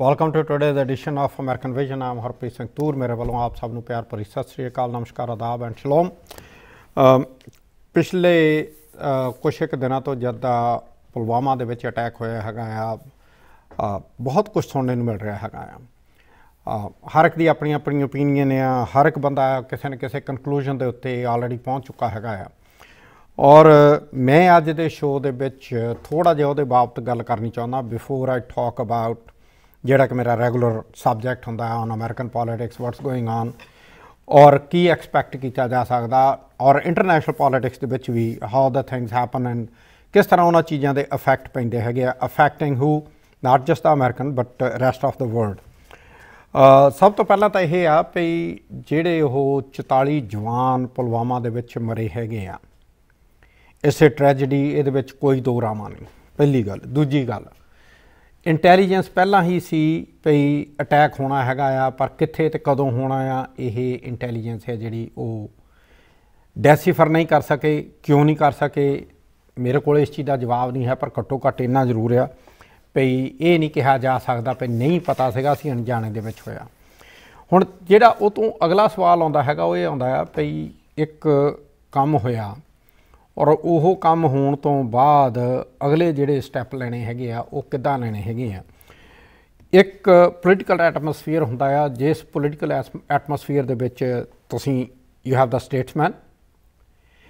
Welcome to today's edition of American vision am Harpreet Singh Toor ਮੇਰੇ ਵੱਲੋਂ ਆਪ ਸਭ ਨੂੰ ਪਿਆਰ ਭਰੀ ਸਤਿ ਸ੍ਰੀ ਅਕਾਲ ਨਮਸਕਾਰ ਆਦਾਬ ਐਂਡ ਸ਼ਲੋਮ ਪਿਛਲੇ ਕੁਝ ਇੱਕ ਦਿਨਾਂ ਤੋਂ ਜਦ ਦਾ ਪੁਲਵਾਮਾ ਦੇ ਵਿੱਚ ਅਟੈਕ ਹੋਇਆ ਹੈਗਾ ਆ ਬਹੁਤ ਕੁਝ ਸੁਣਨ ਨੂੰ ਮਿਲ ਰਿਹਾ ਹੈਗਾ ਆ ਹਰ ਇੱਕ ਦੀ ਆਪਣੀ ਆਪਣੀ ਓਪੀਨੀਅਨ ਆ ਹਰ ਇੱਕ ਬੰਦਾ ਕਿਸੇ ਨਾ ਕਿਸੇ ਕਨਕਲੂਜਨ ਦੇ ਉੱਤੇ ਆਲਰੇਡੀ ਪਹੁੰਚ ਚੁੱਕਾ ਹੈਗਾ ਆ ਔਰ ਮੈਂ ਅੱਜ ਦੇ ਸ਼ੋਅ ਦੇ ਵਿੱਚ ਥੋੜਾ ਜਿਹਾ ਉਹਦੇ ਬਾਬਤ ਗੱਲ ਕਰਨੀ ਚਾਹੁੰਦਾ ਬਿਫੋਰ ਆਈ ਟਾਕ ਅਬਾਊਟ ਜਿਹੜਾ ਕਿ ਮੇਰਾ ਰੈਗੂਲਰ ਸਬਜੈਕਟ ਹੁੰਦਾ ਹੈ on American politics what's going on or Ki expect ਕੀਤਾ ਜਾ ਸਕਦਾ, ਔਰ ਇੰਟਰਨੈਸ਼ਨਲ ਪੋਲਿਟਿਕਸ ਦੇ ਵਿੱਚ ਵੀ how the things happen and ਕਿਸ ਤਰ੍ਹਾਂ ਉਹਨਾਂ ਚੀਜ਼ਾਂ ਦੇ ਇਫੈਕਟ ਪੈਂਦੇ ਹੈਗੇ ਆ affecting who not just the American but rest of the world ਸਭ ਤੋਂ ਪਹਿਲਾਂ ਤਾਂ ਇਹ ਆ ਵੀ ਜਿਹੜੇ ਉਹ 44 ਜਵਾਨ ਪੁਲਵਾਮਾ ਦੇ ਵਿੱਚ ਮਰੇ ਹੈਗੇ ਆ, ਇਸੇ ਟ੍ਰੈਜੇਡੀ ਇਹਦੇ ਵਿੱਚ ਕੋਈ ਦੋ ਰਾਮਾ ਨਹੀਂ, ਪਹਿਲੀ ਗੱਲ। ਦੂਜੀ ਗੱਲ ਇੰਟੈਲੀਜੈਂਸ ਪਹਿਲਾਂ ਹੀ ਸੀ ਭਈ ਅਟੈਕ ਹੋਣਾ ਹੈਗਾ ਆ, ਪਰ ਕਿੱਥੇ ਤੇ ਕਦੋਂ ਹੋਣਾ ਆ, ਇਹ ਇੰਟੈਲੀਜੈਂਸ ਹੈ ਜਿਹੜੀ ਉਹ ਡੈਸੀਫਰ ਨਹੀਂ ਕਰ ਸਕੇ, ਕਿਉਂ ਨਹੀਂ ਕਰ ਸਕੇ? ਮੇਰੇ ਕੋਲ ਇਸ ਚੀਜ਼ ਦਾ ਜਵਾਬ ਨਹੀਂ ਹੈ, ਪਰ ਘੱਟੋ ਘੱਟ ਇੰਨਾ ਜ਼ਰੂਰ ਆ ਭਈ ਇਹ ਨਹੀਂ ਕਿਹਾ ਜਾ ਸਕਦਾ ਭਈ ਨਹੀਂ ਪਤਾ ਸੀਗਾ ਅਸੀਂ ਅਣਜਾਣੇ ਦੇ ਵਿੱਚ ਹੋਇਆ। ਹੁਣ ਜਿਹੜਾ ਉਹ ਤੋਂ ਅਗਲਾ ਸਵਾਲ ਆਉਂਦਾ ਹੈਗਾ, ਉਹ ਇਹ ਆਉਂਦਾ ਆ ਭਈ ਇੱਕ ਕੰਮ ਹੋਇਆ। ਔਰ ਉਹ ਕੰਮ ਹੋਣ ਤੋਂ ਬਾਅਦ ਅਗਲੇ ਜਿਹੜੇ ਸਟੈਪ ਲੈਣੇ ਹੈਗੇ ਆ, ਉਹ ਕਿੱਦਾਂ ਲੈਣੇ ਹੈਗੇ ਆ? ਇੱਕ ਪੋਲੀਟੀਕਲ ਐਟਮੋਸਫੀਅਰ ਹੁੰਦਾ ਆ, ਜਿਸ ਪੋਲੀਟੀਕਲ ਐਟਮੋਸਫੀਅਰ ਦੇ ਵਿੱਚ ਤੁਸੀਂ you have the statesman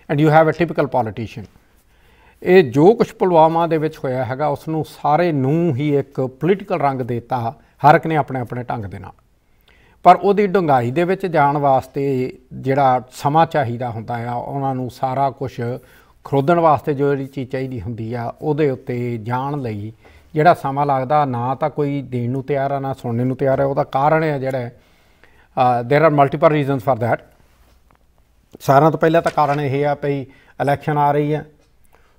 and you have a typical politician ਇਹ ਜੋ ਕੁਝ ਪੁਲਵਾਮਾ ਦੇ ਵਿੱਚ ਹੋਇਆ ਹੈਗਾ ਉਸ ਨੂੰ ਸਾਰੇ ਨੂੰ ਹੀ ਇੱਕ ਪੋਲੀਟੀਕਲ ਰੰਗ ਦਿੱਤਾ, ਹਰ ਇੱਕ ਨੇ ਆਪਣੇ ਆਪਣੇ ਢੰਗ ਦੇ ਨਾਲ। ਪਰ ਉਹਦੀ ਡੰਗਾਈ ਦੇ ਵਿੱਚ ਜਾਣ ਵਾਸਤੇ ਜਿਹੜਾ ਸਮਾਂ ਚਾਹੀਦਾ ਹੁੰਦਾ ਆ ਉਹਨਾਂ ਨੂੰ ਸਾਰਾ ਕੁਝ ਖਰੋਦਣ ਵਾਸਤੇ ਜੋ ਜਿਹੜੀ ਚੀਜ਼ ਚਾਹੀਦੀ ਹੁੰਦੀ ਆ ਉਹਦੇ ਉੱਤੇ ਜਾਣ ਲਈ ਜਿਹੜਾ ਸਮਾਂ ਲੱਗਦਾ ਨਾ ਤਾਂ ਕੋਈ ਦੇਣ ਨੂੰ ਤਿਆਰ ਆ ਨਾ ਸੁਣਨ ਨੂੰ ਤਿਆਰ ਆ ਉਹਦਾ ਕਾਰਨ ਹੈ ਜਿਹੜਾ there are multiple reasons for that ਸਾਰਿਆਂ ਤੋਂ ਪਹਿਲਾਂ ਤਾਂ ਕਾਰਨ ਇਹ ਆ ਪਈ ਇਲੈਕਸ਼ਨ ਆ ਰਹੀ ਹੈ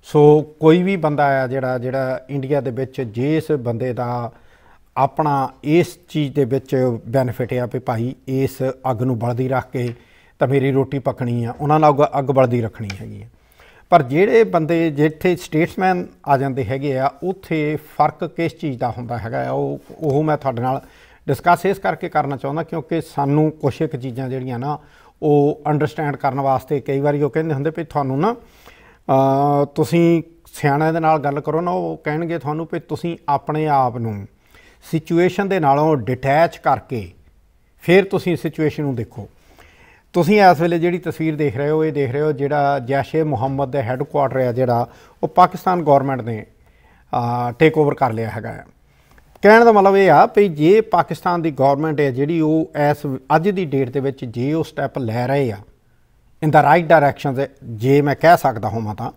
ਸੋ ਕੋਈ ਵੀ ਬੰਦਾ ਆ ਜਿਹੜਾ ਜਿਹੜਾ ਇੰਡੀਆ ਦੇ ਵਿੱਚ ਜਿਸ ਬੰਦੇ ਦਾ ਆਪਣਾ ਇਸ ਚੀਜ਼ ਦੇ ਵਿੱਚ ਬੈਨੀਫਿਟ ਆ ਵੀ ਭਾਈ ਇਸ ਅੱਗ ਨੂੰ ਬਲਦੀ ਰੱਖ ਕੇ ਤਾਂ ਮੇਰੀ ਰੋਟੀ ਪੱਕਣੀ ਆ, ਉਹਨਾਂ ਨਾਲ ਅੱਗ ਬਲਦੀ ਰੱਖਣੀ ਹੈਗੀ ਆ। ਪਰ ਜਿਹੜੇ ਬੰਦੇ ਜਿੱਥੇ ਸਟੇਟਸਮੈਨ ਆ ਜਾਂਦੇ ਹੈਗੇ ਆ, ਉੱਥੇ ਫ਼ਰਕ ਕਿਸ ਚੀਜ਼ ਦਾ ਹੁੰਦਾ ਹੈਗਾ ਉਹ ਉਹ ਮੈਂ ਤੁਹਾਡੇ ਨਾਲ ਡਿਸਕਸ ਇਸ ਕਰਕੇ ਕਰਨਾ ਚਾਹੁੰਦਾ ਕਿਉਂਕਿ ਸਾਨੂੰ ਕੁਝ ਇੱਕ ਚੀਜ਼ਾਂ ਜਿਹੜੀਆਂ ਨਾ, ਉਹ ਅੰਡਰਸਟੈਂਡ ਕਰਨ ਵਾਸਤੇ ਕਈ ਵਾਰੀ ਉਹ ਕਹਿੰਦੇ ਹੁੰਦੇ ਵੀ ਤੁਹਾਨੂੰ ਨਾ ਤੁਸੀਂ ਸਿਆਣਿਆਂ ਦੇ ਨਾਲ ਗੱਲ ਕਰੋ ਨਾ, ਉਹ ਕਹਿਣਗੇ ਤੁਹਾਨੂੰ ਵੀ ਤੁਸੀਂ ਆਪਣੇ ਆਪ ਨੂੰ ਸਿਚੁਏਸ਼ਨ ਦੇ ਨਾਲੋਂ ਡਿਟੈਚ ਕਰਕੇ ਫਿਰ ਤੁਸੀਂ ਸਿਚੁਏਸ਼ਨ ਨੂੰ ਦੇਖੋ। ਤੁਸੀਂ ਇਸ ਵੇਲੇ ਜਿਹੜੀ ਤਸਵੀਰ ਦੇਖ ਰਹੇ ਹੋ, ਇਹ ਦੇਖ ਰਹੇ ਹੋ ਜਿਹੜਾ ਜੈਸ਼ੇ ਮੁਹੰਮਦ ਦਾ ਹੈੱਡਕੁਆਰਟਰ ਹੈ ਜਿਹੜਾ, ਉਹ ਪਾਕਿਸਤਾਨ ਗਵਰਨਮੈਂਟ ਨੇ ਟੇਕ ਓਵਰ ਕਰ ਲਿਆ ਹੈਗਾ ਕਹਿਣ ਦਾ ਮਤਲਬ ਇਹ ਆ ਵੀ ਜੇ ਪਾਕਿਸਤਾਨ ਦੀ ਗਵਰਨਮੈਂਟ ਹੈ ਜਿਹੜੀ ਉਹ ਇਸ ਅੱਜ ਦੀ ਡੇਟ ਦੇ ਵਿੱਚ ਜੇ ਉਹ ਸਟੈਪ ਲੈ ਰਹੇ ਆ ਇਨ ਦਾ ਰਾਈਟ ਡਾਇਰੈਕਸ਼ਨ ਜੇ ਮੈਂ ਕਹਿ ਸਕਦਾ ਹੋਵਾਂ ਤਾਂ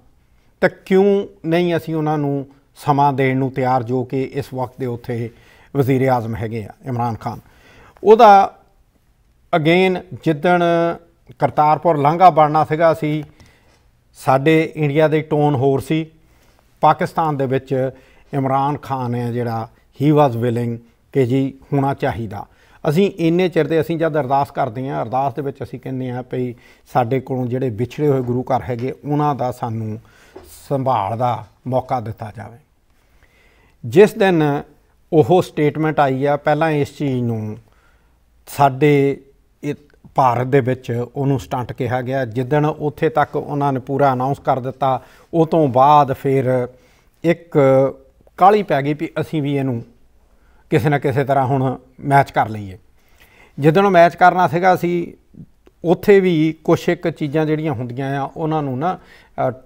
ਤਾਂ ਕਿਉਂ ਨਹੀਂ ਅਸੀਂ ਉਹਨਾਂ ਨੂੰ ਸਮਾਂ ਦੇਣ ਨੂੰ ਤਿਆਰ ਜੋ ਕਿ ਇਸ ਵਕਤ ਦੇ ਉੱਥੇ ਵਜ਼ੀਰ ਆਜ਼ਮ ਹੈਗੇ ਆ, ਇਮਰਾਨ ਖਾਨ। ਉਹਦਾ ਅਗੇਨ ਜਿੱਦਣ ਕਰਤਾਰਪੁਰ ਲਾਂਘਾ ਬਣਨਾ ਸੀਗਾ ਸੀ ਸਾਡੇ ਇੰਡੀਆ ਦੇ ਟੋਨ ਹੋਰ ਸੀ। ਪਾਕਿਸਤਾਨ ਦੇ ਵਿੱਚ ਇਮਰਾਨ ਖਾਨ ਹੈ ਜਿਹੜਾ ਹੀ ਵਾਸ ਵਿਲਿੰਗ ਕਿ ਜੀ ਹੋਣਾ ਚਾਹੀਦਾ। ਅਸੀਂ ਇੰਨੇ ਚਿਰ ਦੇ, ਅਸੀਂ ਜਦ ਅਰਦਾਸ ਕਰਦੇ ਆਂ ਅਰਦਾਸ ਦੇ ਵਿੱਚ ਅਸੀਂ ਕਹਿੰਦੇ ਆਂ ਭਈ ਸਾਡੇ ਕੋਲੋਂ ਜਿਹੜੇ ਵਿਛੜੇ ਹੋਏ ਗੁਰੂ ਘਰ ਹੈਗੇ, ਉਹਨਾਂ ਦਾ ਸਾਨੂੰ ਸੰਭਾਲ ਦਾ ਮੌਕਾ ਦਿੱਤਾ ਜਾਵੇ। ਜਿਸ ਦਿਨ ਉਹ ਸਟੇਟਮੈਂਟ ਆਈ ਆ ਪਹਿਲਾਂ ਇਸ ਚੀਜ਼ ਨੂੰ ਸਾਡੇ ਭਾਰਤ ਦੇ ਵਿੱਚ ਉਹਨੂੰ ਸਟੰਟ ਕਿਹਾ ਗਿਆ। ਜਿੱਦਣ ਉੱਥੇ ਤੱਕ ਉਹਨਾਂ ਨੇ ਪੂਰਾ ਅਨਾਉਂਸ ਕਰ ਦਿੱਤਾ, ਉਹ ਤੋਂ ਬਾਅਦ ਫਿਰ ਇੱਕ ਕਾਲੀ ਪੈ ਗਈ ਵੀ ਅਸੀਂ ਵੀ ਇਹਨੂੰ ਕਿਸੇ ਨਾ ਕਿਸੇ ਤਰ੍ਹਾਂ ਹੁਣ ਮੈਚ ਕਰ ਲਈਏ। ਜਿੱਦਣ ਮੈਚ ਕਰਨਾ ਸੀਗਾ ਅਸੀਂ, ਉੱਥੇ ਵੀ ਕੁਝ ਇੱਕ ਚੀਜ਼ਾਂ ਜਿਹੜੀਆਂ ਹੁੰਦੀਆਂ ਆ, ਉਹਨਾਂ ਨੂੰ ਨਾ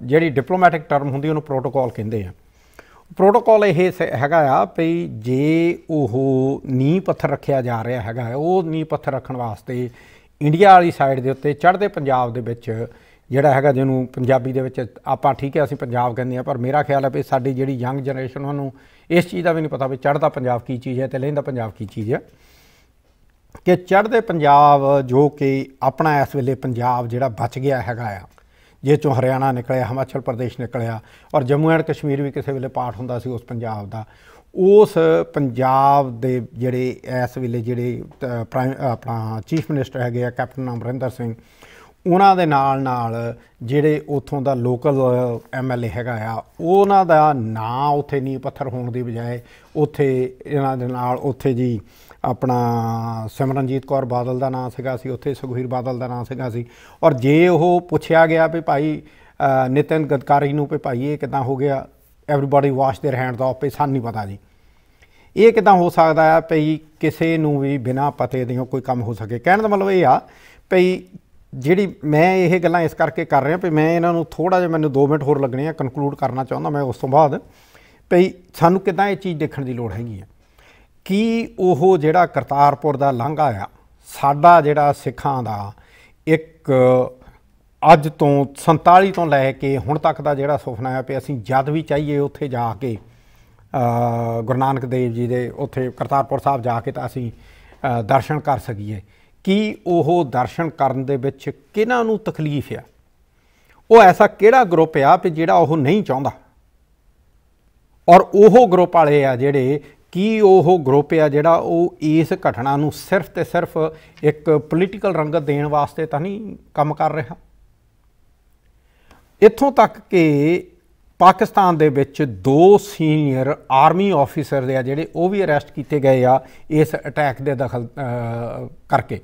ਜਿਹੜੀ ਡਿਪਲੋਮੈਟਿਕ ਟਰਮ ਹੁੰਦੀ ਉਹਨੂੰ ਪ੍ਰੋਟੋਕਾਲ ਕਹਿੰਦੇ ਆ। ਪ੍ਰੋਟੋਕਾਲ ਇਹ ਹੈਗਾ ਆ ਵੀ ਜੇ ਉਹ ਨੀਂਹ ਪੱਥਰ ਰੱਖਿਆ ਜਾ ਰਿਹਾ ਹੈਗਾ ਉਹ ਨੀਂਹ ਪੱਥਰ ਰੱਖਣ ਵਾਸਤੇ ਇੰਡੀਆ ਵਾਲੀ ਸਾਈਡ ਦੇ ਉੱਤੇ ਚੜ੍ਹਦੇ ਪੰਜਾਬ ਦੇ ਵਿੱਚ ਜਿਹੜਾ ਹੈਗਾ ਜਿਹਨੂੰ ਪੰਜਾਬੀ ਦੇ ਵਿੱਚ ਆਪਾਂ ਠੀਕ ਹੈ ਅਸੀਂ ਪੰਜਾਬ ਕਹਿੰਦੇ ਆ ਪਰ ਮੇਰਾ ਖਿਆਲ ਹੈ ਵੀ ਸਾਡੀ ਜਿਹੜੀ ਯੰਗ ਜਨਰੇਸ਼ਨ ਉਹਨਾਂ ਨੂੰ ਇਸ ਚੀਜ਼ ਦਾ ਵੀ ਨਹੀਂ ਪਤਾ ਵੀ ਚੜ੍ਹਦਾ ਪੰਜਾਬ ਕੀ ਚੀਜ਼ ਹੈ ਤੇ ਲਹਿੰਦਾ ਪੰਜਾਬ ਕੀ ਚੀਜ਼ ਹੈ। ਕਿ ਚੜ੍ਹਦੇ ਪੰਜਾਬ ਜੋ ਕਿ ਆਪਣਾ ਇਸ ਵੇਲੇ ਪੰਜਾਬ ਜਿਹੜਾ ਬਚ ਗਿਆ ਹੈਗਾ ਆ ਜੇ ਚੋਂ ਹਰਿਆਣਾ ਨਿਕਲਿਆ, ਹਿਮਾਚਲ ਪ੍ਰਦੇਸ਼ ਨਿਕਲਿਆ ਔਰ ਜੰਮੂ ਐਂਡ ਕਸ਼ਮੀਰ ਵੀ ਕਿਸੇ ਵੇਲੇ ਪਾਠ ਹੁੰਦਾ ਸੀ ਉਸ ਪੰਜਾਬ ਦਾ, ਉਸ ਪੰਜਾਬ ਦੇ ਜਿਹੜੇ ਇਸ ਵੇਲੇ ਜਿਹੜੇ ਆਪਣਾ ਚੀਫ ਮਿਨਿਸਟਰ ਹੈਗੇ ਆ ਕੈਪਟਨ ਅਮਰਿੰਦਰ ਸਿੰਘ, ਉਹਨਾਂ ਦੇ ਨਾਲ ਨਾਲ ਜਿਹੜੇ ਉਥੋਂ ਦਾ ਲੋਕਲ ਐਮਐਲਏ ਹੈਗਾ ਆ, ਉਹਨਾਂ ਦਾ ਨਾਂ ਉੱਥੇ ਨਹੀਂ ਪੱਥਰ ਹੋਣ ਦੀ ਬਜਾਏ ਉੱਥੇ ਇਹਨਾਂ ਦੇ ਨਾਲ ਉੱਥੇ ਜੀ ਆਪਣਾ ਸਿਮਰਨਜੀਤ ਕੌਰ ਬਾਦਲ ਦਾ ਨਾਮ ਸੀਗਾ ਸੀ ਉੱਥੇ ਸੁਖਵੀਰ ਬਾਦਲ ਦਾ ਨਾਮ ਸੀਗਾ ਸੀ ਔਰ ਜੇ ਉਹ ਪੁੱਛਿਆ ਗਿਆ ਵੀ ਭਾਈ ਨਿਤਿਨ ਗਦਕਾਰੀ ਨੂੰ ਵੀ ਭਾਈ ਇਹ ਕਿਦਾਂ ਹੋ ਗਿਆ everybody wash their hands off ਪੇ ਸਾਨੂੰ ਨਹੀਂ ਪਤਾ ਜੀ ਇਹ ਕਿਦਾਂ ਹੋ ਸਕਦਾ ਹੈ ਭਈ ਕਿਸੇ ਨੂੰ ਵੀ ਬਿਨਾ ਪਤੇ ਦੇ ਕੋਈ ਕੰਮ ਹੋ ਸਕੇ ਕਹਿਣ ਦਾ ਮਤਲਬ ਇਹ ਆ ਭਈ ਜਿਹੜੀ ਮੈਂ ਇਹ ਗੱਲਾਂ ਇਸ ਕਰਕੇ ਕਰ ਰਿਹਾ ਭਈ ਮੈਂ ਇਹਨਾਂ ਨੂੰ ਥੋੜਾ ਜਿਹਾ ਮੈਨੂੰ 2 ਮਿੰਟ ਹੋਰ ਲੱਗਣੇ ਆ ਕਨਕਲੂਡ ਕਰਨਾ ਚਾਹੁੰਦਾ ਮੈਂ ਉਸ ਤੋਂ ਬਾਅਦ ਭਈ ਸਾਨੂੰ ਕਿਦਾਂ ਇਹ ਚੀਜ਼ ਦੇਖਣ ਦੀ ਲੋੜ ਹੈਗੀ ਆ ਕੀ ਉਹ ਜਿਹੜਾ ਕਰਤਾਰਪੁਰ ਦਾ ਲਾਂਘਾ ਆ, ਸਾਡਾ ਜਿਹੜਾ ਸਿੱਖਾਂ ਦਾ ਇੱਕ ਅੱਜ ਤੋਂ 47 ਤੋਂ ਲੈ ਕੇ ਹੁਣ ਤੱਕ ਦਾ ਜਿਹੜਾ ਸੁਪਨਾ ਆ ਵੀ ਅਸੀਂ ਜਦ ਵੀ ਚਾਹੀਏ ਉੱਥੇ ਜਾ ਕੇ ਗੁਰੂ ਨਾਨਕ ਦੇਵ ਜੀ ਦੇ ਉੱਥੇ ਕਰਤਾਰਪੁਰ ਸਾਹਿਬ ਜਾ ਕੇ ਤਾਂ ਅਸੀਂ ਦਰਸ਼ਨ ਕਰ ਸਕੀਏ। ਕੀ ਉਹ ਦਰਸ਼ਨ ਕਰਨ ਦੇ ਵਿੱਚ ਕਿਹਨਾਂ ਨੂੰ ਤਕਲੀਫ ਆ? ਉਹ ਐਸਾ ਕਿਹੜਾ ਗਰੁੱਪ ਆ ਕਿ ਜਿਹੜਾ ਉਹ ਨਹੀਂ ਚਾਹੁੰਦਾ? ਔਰ ਉਹ ਗਰੁੱਪ ਵਾਲੇ ਆ ਜਿਹੜੇ ਕੀ ਉਹ ਗਰੁੱਪ ਆ ਜਿਹੜਾ ਉਹ ਇਸ ਘਟਨਾ ਨੂੰ ਸਿਰਫ ਤੇ ਸਿਰਫ ਇੱਕ ਪੋਲੀਟੀਕਲ ਰੰਗਤ ਦੇਣ ਵਾਸਤੇ ਤਾਂ ਨਹੀਂ ਕੰਮ ਕਰ ਰਿਹਾ? ਇੱਥੋਂ ਤੱਕ ਕਿ ਪਾਕਿਸਤਾਨ ਦੇ ਵਿੱਚ ਦੋ ਸੀਨੀਅਰ ਆਰਮੀ ਆਫੀਸਰ ਦੇ ਆ ਜਿਹੜੇ ਉਹ ਵੀ ਅਰੈਸਟ ਕੀਤੇ ਗਏ ਆ ਇਸ ਅਟੈਕ ਦੇ ਦਖਲ ਕਰਕੇ।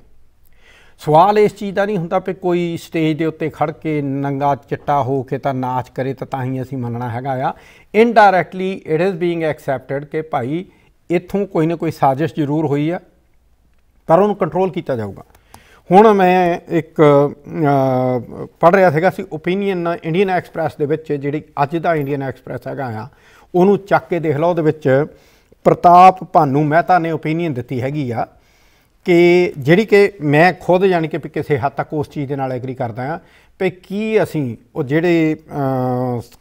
ਸਵਾਲ ਇਸ ਚੀਜ਼ ਦਾ ਨਹੀਂ ਹੁੰਦਾ ਕਿ ਕੋਈ ਸਟੇਜ ਦੇ ਉੱਤੇ ਖੜ ਕੇ ਨੰਗਾ ਚਿੱਟਾ ਹੋ ਕੇ ਤਾਂ ਨਾਚ ਕਰੇ ਤਾਂ ਤਾਂ ਹੀ ਅਸੀਂ ਮੰਨਣਾ ਹੈਗਾ ਆ। Indirectly it is being accepted ਕਿ ਭਾਈ ਇੱਥੋਂ ਕੋਈ ਨਾ ਕੋਈ ਸਾਜ਼ਿਸ਼ ਜ਼ਰੂਰ ਹੋਈ ਆ, ਪਰ ਉਹਨੂੰ ਕੰਟਰੋਲ ਕੀਤਾ ਜਾਊਗਾ। ਹੁਣ ਮੈਂ ਇੱਕ ਪੜ ਰਿਹਾ ਸੀਗਾ ਸੀ ਓਪੀਨੀਅਨ ਇੰਡੀਅਨ ਐਕਸਪ੍ਰੈਸ ਦੇ ਵਿੱਚ, ਜਿਹੜੀ ਅੱਜ ਦਾ ਇੰਡੀਅਨ ਐਕਸਪ੍ਰੈਸ ਹੈਗਾ ਆ, ਉਹਨੂੰ ਚੱਕ ਕੇ ਦੇਖ ਲਓ ਉਹਦੇ ਵਿੱਚ ਪ੍ਰਤਾਪ ਭਾਨੂ ਮਹਿਤਾ ਨੇ ਓਪੀਨੀਅਨ ਦਿੱਤੀ ਹੈਗੀ ਆ। ਕਿ ਜਿਹੜੀ ਕਿ ਮੈਂ ਖੁਦ ਜਾਣੀ ਕਿ ਕਿਸੇ ਹੱਦ ਤੱਕ ਉਸ ਚੀਜ਼ ਦੇ ਨਾਲ ਐਗਰੀ ਕਰਦਾ ਆ ਕਿ ਕੀ ਅਸੀਂ ਉਹ ਜਿਹੜੇ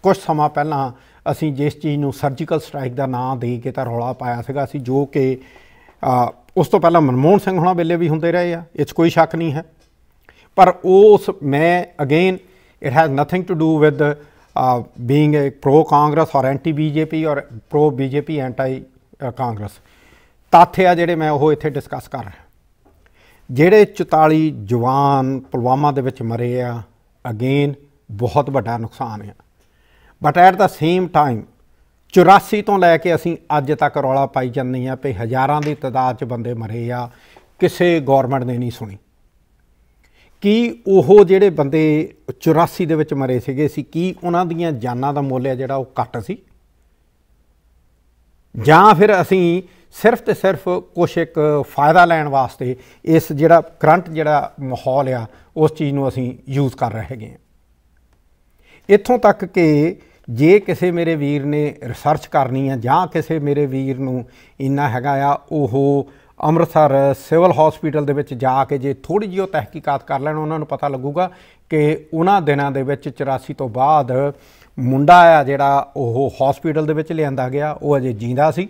ਕੁਝ ਸਮਾਂ ਪਹਿਲਾਂ ਅਸੀਂ ਜਿਸ ਚੀਜ਼ ਨੂੰ ਸਰਜੀਕਲ ਸਟ੍ਰਾਈਕ ਦਾ ਨਾਂ ਦੇ ਕੇ ਤਾਂ ਰੌਲਾ ਪਾਇਆ ਸੀਗਾ, ਅਸੀਂ ਜੋ ਕਿ ਉਸ ਤੋਂ ਪਹਿਲਾਂ ਮਨਮੋਹਨ ਸਿੰਘ ਹੋਣਾ ਵੇਲੇ ਵੀ ਹੁੰਦੇ ਰਹੇ ਆ, ਇਹ 'ਚ ਕੋਈ ਸ਼ੱਕ ਨਹੀਂ ਹੈ। ਪਰ ਉਸ, ਮੈਂ again it has nothing to do with being a pro Congress or anti BJP or pro BJP anti Congress ਤੱਥ ਆ ਜਿਹੜੇ ਮੈਂ ਉਹ ਇੱਥੇ ਡਿਸਕਸ ਕਰ ਰਿਹਾ। ਜਿਹੜੇ 44 ਜਵਾਨ ਪੁਲਵਾਮਾ ਦੇ ਵਿੱਚ ਮਰੇ ਆ ਅਗੇਨ ਬਹੁਤ ਵੱਡਾ ਨੁਕਸਾਨ ਆ। But at the same time 84 ਤੋਂ ਲੈ ਕੇ ਅਸੀਂ ਅੱਜ ਤੱਕ ਰੌਲਾ ਪਾਈ ਜਾਂਦੇ ਆ ਕਿ ਹਜ਼ਾਰਾਂ ਦੀ ਤਦਾਦ 'ਚ ਬੰਦੇ ਮਰੇ ਆ, ਕਿਸੇ ਗਵਰਨਮੈਂਟ ਨੇ ਨਹੀਂ ਸੁਣੀ। ਕੀ ਉਹ ਜਿਹੜੇ ਬੰਦੇ 84 ਦੇ ਵਿੱਚ ਮਰੇ ਸੀਗੇ ਸੀ, ਕੀ ਉਹਨਾਂ ਦੀਆਂ ਜਾਨਾਂ ਦਾ ਮੁੱਲ ਹੈ ਜਿਹੜਾ ਉਹ ਘੱਟ ਸੀ? ਜਾਂ ਫਿਰ ਅਸੀਂ ਸਿਰਫ ਤੇ ਸਿਰਫ ਕੁਛ ਇੱਕ ਫਾਇਦਾ ਲੈਣ ਵਾਸਤੇ ਇਸ ਜਿਹੜਾ ਕਰੰਟ ਜਿਹੜਾ ਮਾਹੌਲ ਆ, ਉਸ ਚੀਜ਼ ਨੂੰ ਅਸੀਂ ਯੂਜ਼ ਕਰ ਰਹੇ ਹੈਗੇ ਹਾਂ। ਇੱਥੋਂ ਤੱਕ ਕਿ ਜੇ ਕਿਸੇ ਮੇਰੇ ਵੀਰ ਨੇ ਰਿਸਰਚ ਕਰਨੀ ਆ ਜਾਂ ਕਿਸੇ ਮੇਰੇ ਵੀਰ ਨੂੰ ਇੰਨਾ ਹੈਗਾ ਆ, ਉਹ ਅੰਮ੍ਰਿਤਸਰ ਸਿਵਲ ਹਸਪੀਟਲ ਦੇ ਵਿੱਚ ਜਾ ਕੇ ਜੇ ਥੋੜੀ ਜਿਹੀ ਉਹ ਤਹਿਕੀਕਾਤ ਕਰ ਲੈਣ, ਉਹਨਾਂ ਨੂੰ ਪਤਾ ਲੱਗੂਗਾ ਕਿ ਉਹਨਾਂ ਦਿਨਾਂ ਦੇ ਵਿੱਚ 84 ਤੋਂ ਬਾਅਦ ਮੁੰਡਾ ਆ ਜਿਹੜਾ ਉਹ ਹਸਪੀਟਲ ਦੇ ਵਿੱਚ ਲਿਆਂਦਾ ਗਿਆ, ਉਹ ਅਜੇ ਜਿੰਦਾ ਸੀ।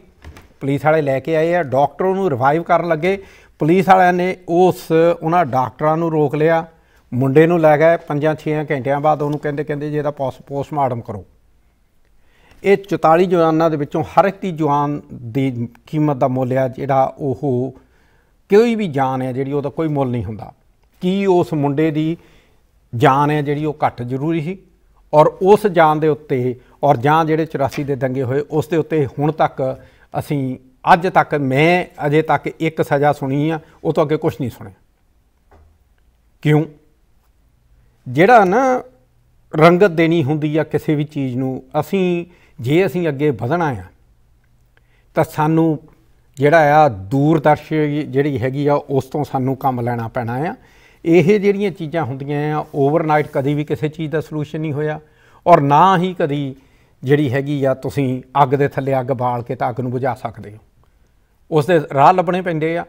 ਪੁਲਿਸ ਵਾਲੇ ਲੈ ਕੇ ਆਏ ਆ, ਡਾਕਟਰ ਉਹਨੂੰ ਰਿਵਾਈਵ ਕਰਨ ਲੱਗੇ। ਪੁਲਿਸ ਵਾਲਿਆਂ ਨੇ ਉਸ, ਉਹਨਾਂ ਡਾਕਟਰਾਂ ਨੂੰ ਰੋਕ ਲਿਆ। ਮੁੰਡੇ ਨੂੰ ਲੈ ਗਏ 5-6 ਘੰਟਿਆਂ ਬਾਅਦ ਉਹਨੂੰ ਕਹਿੰਦੇ ਕਹਿੰਦੇ ਜੇ ਇਹਦਾ ਪੋਸਟਮਾਰਟਮ ਕਰੋ। ਇਹ 44 ਜਵਾਨਾਂ ਦੇ ਵਿੱਚੋਂ ਹਰ ਇੱਕ ਦੀ ਜਵਾਨ ਦੀ ਕੀਮਤ ਦਾ ਮੁੱਲ ਆ, ਜਿਹੜਾ ਉਹ ਕੋਈ ਵੀ ਜਾਨ ਹੈ ਜਿਹੜੀ ਉਹਦਾ ਕੋਈ ਮੁੱਲ ਨਹੀਂ ਹੁੰਦਾ। ਕੀ ਉਸ ਮੁੰਡੇ ਦੀ ਜਾਨ ਹੈ ਜਿਹੜੀ ਉਹ ਘੱਟ ਜ਼ਰੂਰੀ ਸੀ? ਔਰ ਉਸ ਜਾਨ ਦੇ ਉੱਤੇ, ਔਰ ਜਾਂ ਜਿਹੜੇ 84 ਦੇ ਦੰਗੇ ਹੋਏ, ਉਸ ਦੇ ਉੱਤੇ ਹੁਣ ਤੱਕ ਅਸੀਂ ਅੱਜ ਤੱਕ ਮੈਂ ਅਜੇ ਤੱਕ ਇੱਕ ਸਜ਼ਾ ਸੁਣੀ ਆ, ਉਹ ਤੋਂ ਅੱਗੇ ਕੁਝ ਨਹੀਂ ਸੁਣਿਆ। ਕਿਉਂ? ਜਿਹੜਾ ਨਾ ਰੰਗਤ ਦੇਣੀ ਹੁੰਦੀ ਆ ਕਿਸੇ ਵੀ ਚੀਜ਼ ਨੂੰ, ਅਸੀਂ ਜੇ ਅਸੀਂ ਅੱਗੇ ਵਧਣਾ ਆ, ਤਾਂ ਸਾਨੂੰ ਜਿਹੜਾ ਆ ਦੂਰਦਰਸ਼ ਜਿਹੜੀ ਹੈਗੀ ਆ, ਉਸ ਤੋਂ ਸਾਨੂੰ ਕੰਮ ਲੈਣਾ ਪੈਣਾ ਆ। ਇਹ ਜਿਹੜੀਆਂ ਚੀਜ਼ਾਂ ਹੁੰਦੀਆਂ ਆ ਓਵਰਨਾਈਟ ਕਦੀ ਵੀ ਕਿਸੇ ਚੀਜ਼ ਦਾ ਸੋਲੂਸ਼ਨ ਨਹੀਂ ਹੋਇਆ, ਔਰ ਨਾ ਹੀ ਕਦੀ ਜਿਹੜੀ ਹੈਗੀ ਆ, ਤੁਸੀਂ ਅੱਗ ਦੇ ਥੱਲੇ ਅੱਗ ਬਾਲ ਕੇ ਤਾਂ ਅੱਗ ਨੂੰ ਬੁਝਾ ਸਕਦੇ ਹੋ। ਉਸ ਦੇ ਰਾਹ ਲੱਭਣੇ ਪੈਂਦੇ ਆ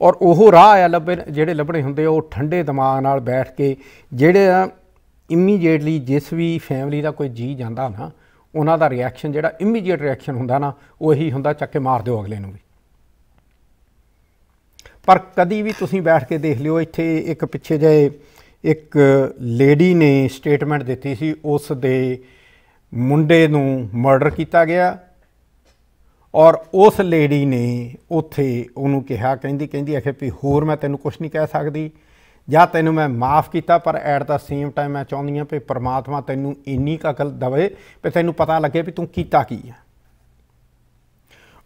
ਔਰ ਉਹ ਰਾਹ ਆ ਲੱਭੇ, ਜਿਹੜੇ ਲੱਭਣੇ ਹੁੰਦੇ ਆ, ਉਹ ਠੰਡੇ ਦਿਮਾਗ ਨਾਲ ਬੈਠ ਕੇ ਜਿਹੜੇ ਇਮੀਡੀਏਟਲੀ ਜਿਸ ਵੀ ਫੈਮਿਲੀ ਦਾ ਕੋਈ ਜੀ ਜਾਂਦਾ ਨਾ, ਉਹਨਾਂ ਦਾ ਰਿਐਕਸ਼ਨ ਜਿਹੜਾ ਇਮੀਡੀਏਟ ਰਿਐਕਸ਼ਨ ਹੁੰਦਾ ਨਾ, ਉਹ ਇਹੀ ਹੁੰਦਾ ਚੱਕ ਕੇ ਮਾਰ ਦਿਓ ਅਗਲੇ ਨੂੰ ਵੀ। ਪਰ ਕਦੀ ਵੀ ਤੁਸੀਂ ਬੈਠ ਕੇ ਦੇਖ ਲਿਓ, ਇੱਥੇ ਇੱਕ ਪਿੱਛੇ ਜੇ ਇੱਕ ਲੇਡੀ ਨੇ ਸਟੇਟਮੈਂਟ ਦਿੱਤੀ ਸੀ, ਉਸ ਦੇ ਮੁੰਡੇ ਨੂੰ ਮਰਡਰ ਕੀਤਾ ਗਿਆ ਔਰ ਉਸ ਲੇਡੀ ਨੇ ਉੱਥੇ ਉਹਨੂੰ ਕਿਹਾ, ਕਹਿੰਦੀ ਕਹਿੰਦੀ, ਆਖੇ ਵੀ ਹੋਰ ਮੈਂ ਤੈਨੂੰ ਕੁਝ ਨਹੀਂ ਕਹਿ ਸਕਦੀ, ਜਾਂ ਤੈਨੂੰ ਮੈਂ ਮਾਫ ਕੀਤਾ, ਪਰ ਐਟ ਦਾ ਸੇਮ ਟਾਈਮ ਮੈਂ ਚਾਹੁੰਦੀ ਹਾਂ ਵੀ ਪ੍ਰਮਾਤਮਾ ਤੈਨੂੰ ਇੰਨੀ ਕਕਲ ਅਕਲ ਦਵੇ ਕਿ ਤੈਨੂੰ ਪਤਾ ਲੱਗੇ ਵੀ ਤੂੰ ਕੀਤਾ ਕੀ ਹੈ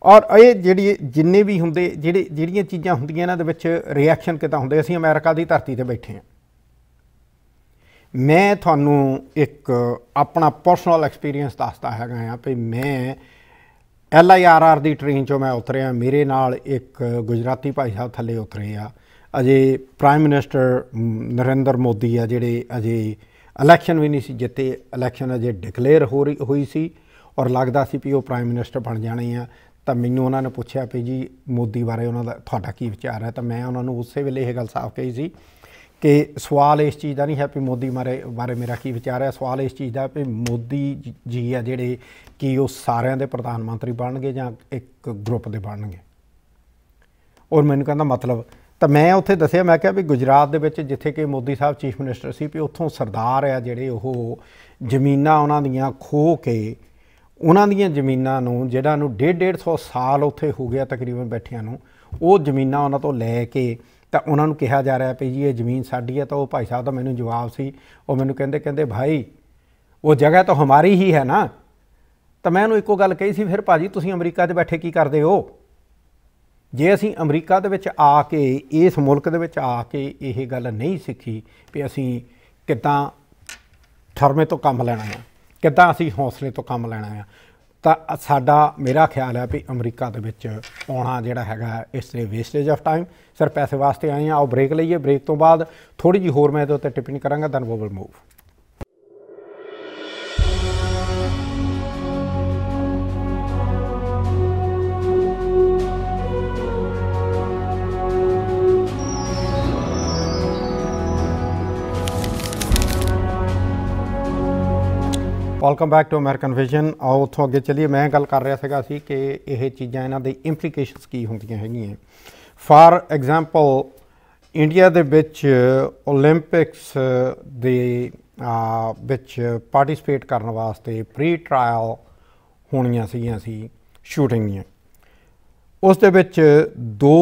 ਔਰ ਇਹ ਜਿਹੜੀ ਜਿੰਨੇ ਵੀ ਹੁੰਦੇ, ਜਿਹੜੇ, ਜਿਹੜੀਆਂ ਚੀਜ਼ਾਂ ਹੁੰਦੀਆਂ ਇਹਨਾਂ ਦੇ ਵਿੱਚ ਰਿਐਕਸ਼ਨ ਕਿਦਾਂ ਹੁੰਦੇ, ਅਸੀਂ ਅਮਰੀਕਾ ਦੀ ਧਰਤੀ ਤੇ ਬੈਠੇ ਹਾਂ। ਮੈਂ ਤੁਹਾਨੂੰ ਇੱਕ ਆਪਣਾ ਪਰਸਨਲ ਐਕਸਪੀਰੀਅੰਸ ਦੱਸਦਾ ਹੈਗਾ ਆ ਵੀ ਮੈਂ ਐਲ ਆਈ ਆਰ ਆਰ ਦੀ ਟ੍ਰੇਨ ਚੋਂ ਮੈਂ ਉਤਰਿਆ, ਮੇਰੇ ਨਾਲ ਇੱਕ ਗੁਜਰਾਤੀ ਭਾਈ ਸਾਹਿਬ ਥੱਲੇ ਉਤਰੇ ਆ। ਅਜੇ ਪ੍ਰਾਈਮ ਮਿਨਿਸਟਰ ਨਰਿੰਦਰ ਮੋਦੀ ਆ, ਜਿਹੜੇ ਅਜੇ ਇਲੈਕਸ਼ਨ ਵੀ ਨਹੀਂ ਸੀ ਜਿੱਤੇ ਇਲੈਕਸ਼ਨ ਅਜੇ ਡਿਕਲੇਅਰ ਹੋ ਰਹੀ, ਹੋਈ ਸੀ ਔਰ ਲੱਗਦਾ ਸੀ ਵੀ ਉਹ ਪ੍ਰਾਈਮ ਮਿਨਿਸਟਰ ਬਣ ਜਾਣੇ ਆ। ਤਾਂ ਮੈਨੂੰ ਉਹਨਾਂ ਨੇ ਪੁੱਛਿਆ ਵੀ ਜੀ ਮੋਦੀ ਬਾਰੇ ਉਹਨਾਂ ਦਾ ਤੁਹਾਡਾ ਕੀ ਵਿਚਾਰ ਹੈ? ਤਾਂ ਮੈਂ ਉਹਨਾਂ ਨੂੰ ਉਸੇ ਵੇਲੇ ਇਹ ਗੱਲ ਸਾਫ਼ ਕਹੀ ਸੀ ਕਿ ਸਵਾਲ ਇਸ ਚੀਜ਼ ਦਾ ਨਹੀਂ ਹੈ ਕਿ ਮੋਦੀ ਬਾਰੇ ਬਾਰੇ ਮੇਰਾ ਕੀ ਵਿਚਾਰ ਹੈ। ਸਵਾਲ ਇਸ ਚੀਜ਼ ਦਾ ਕਿ ਮੋਦੀ ਜੀ ਆ ਜਿਹੜੇ ਕਿ ਉਹ ਸਾਰਿਆਂ ਦੇ ਪ੍ਰਧਾਨ ਮੰਤਰੀ ਬਣਨਗੇ ਜਾਂ ਇੱਕ ਗਰੁੱਪ ਦੇ ਬਣਨਗੇ। ਔਰ ਮੈਨੂੰ ਕਹਿੰਦਾ ਮਤਲਬ, ਤਾਂ ਮੈਂ ਉੱਥੇ ਦੱਸਿਆ, ਮੈਂ ਕਿਹਾ ਵੀ ਗੁਜਰਾਤ ਦੇ ਵਿੱਚ ਜਿੱਥੇ ਕਿ ਮੋਦੀ ਸਾਹਿਬ ਚੀਫ ਮਿਨਿਸਟਰ ਸੀ ਵੀ ਉੱਥੋਂ ਸਰਦਾਰ ਆ ਜਿਹੜੇ ਉਹ ਜ਼ਮੀਨਾਂ ਉਹਨਾਂ ਦੀਆਂ ਖੋ ਕੇ ਉਹਨਾਂ ਦੀਆਂ ਜ਼ਮੀਨਾਂ ਨੂੰ ਜਿਹੜਾ ਨੂੰ 1.5 150 ਸਾਲ ਉੱਥੇ ਹੋ ਗਿਆ ਤਕਰੀਬਨ ਬੈਠਿਆਂ ਨੂੰ, ਉਹ ਜ਼ਮੀਨਾਂ ਉਹਨਾਂ ਤੋਂ ਲੈ ਕੇ ਤਾਂ ਉਹਨਾਂ ਨੂੰ ਕਿਹਾ ਜਾ ਰਿਹਾ ਵੀ ਜੀ ਇਹ ਜ਼ਮੀਨ ਸਾਡੀ ਹੈ ਤਾਂ ਉਹ ਭਾਈ ਸਾਹਿਬ ਦਾ ਮੈਨੂੰ ਜਵਾਬ ਸੀ। ਉਹ ਮੈਨੂੰ ਕਹਿੰਦੇ ਕਹਿੰਦੇ, ਭਾਈ, ਉਹ ਜਗ੍ਹਾ ਤਾਂ ਹਮਾਰੀ ਹੀ ਹੈ ਨਾ। ਤਾਂ ਮੈਂ ਉਹਨੂੰ ਇੱਕੋ ਗੱਲ ਕਹੀ ਸੀ, ਫਿਰ ਭਾਜੀ ਤੁਸੀਂ ਅਮਰੀਕਾ 'ਚ ਬੈਠੇ ਕੀ ਕਰਦੇ ਹੋ? ਜੇ ਅਸੀਂ ਅਮਰੀਕਾ ਦੇ ਵਿੱਚ ਆ ਕੇ, ਇਸ ਮੁਲਕ ਦੇ ਵਿੱਚ ਆ ਕੇ ਇਹ ਗੱਲ ਨਹੀਂ ਸਿੱਖੀ ਵੀ ਅਸੀਂ ਕਿੱਦਾਂ ਠਰਮੇ ਤੋਂ ਕੰਮ ਲੈਣਾ ਹੈ, ਕਿੱਦਾਂ ਅਸੀਂ ਹੌਸਲੇ ਤੋਂ ਕੰਮ ਲੈਣਾ ਹੈ ਤਾਂ ਸਾਡਾ ਮੇਰਾ ਖਿਆਲ ਹੈ ਵੀ ਅਮਰੀਕਾ ਦੇ ਵਿੱਚ ਆਉਣਾ ਜਿਹੜਾ ਹੈਗਾ ਇਸ ਲਈ ਵੇਸਟੇਜ ਆਫ ਟਾਈਮ ਸਰ ਪੈਸੇ ਵਾਸਤੇ ਆਏ ਆ ਆਓ ਬ੍ਰੇਕ ਲਈਏ। ਬ੍ਰੇਕ ਤੋਂ ਬਾਅਦ ਥੋੜੀ ਜੀ ਹੋਰ ਮੈਂ ਇਹਦੇ ਉੱਤੇ ਟਿੱਪਣੀ ਕਰਾਂਗਾ then we will move welcome back to American Vision ਆਓ ਉੱਥੋਂ ਅੱਗੇ ਚੱਲੀਏ। ਮੈਂ ਗੱਲ ਕਰ ਰਿਹਾ ਸੀਗਾ ਸੀ ਕਿ ਇਹ ਚੀਜ਼ਾਂ ਇਹਨਾਂ ਦੇ ਇੰਪਲੀਕੇਸ਼ਨਸ ਕੀ ਹੁੰਦੀਆਂ ਹੈਗੀਆਂ। ਫਾਰ ਐਗਜ਼ਾਮਪਲ ਇੰਡੀਆ ਦੇ ਵਿੱਚ 올림픽ਸ ਦੇ ਵਿੱਚ ਪਾਰਟਿਸਿਪੇਟ ਕਰਨ ਵਾਸਤੇ ਪ੍ਰੀ ਟ੍ਰਾਇਲ ਹੋਣੀਆਂ ਸੀਗੀਆਂ ਸੀ ਸ਼ੂਟਿੰਗ ਦੀਆਂ। ਉਸ ਦੇ ਵਿੱਚ ਦੋ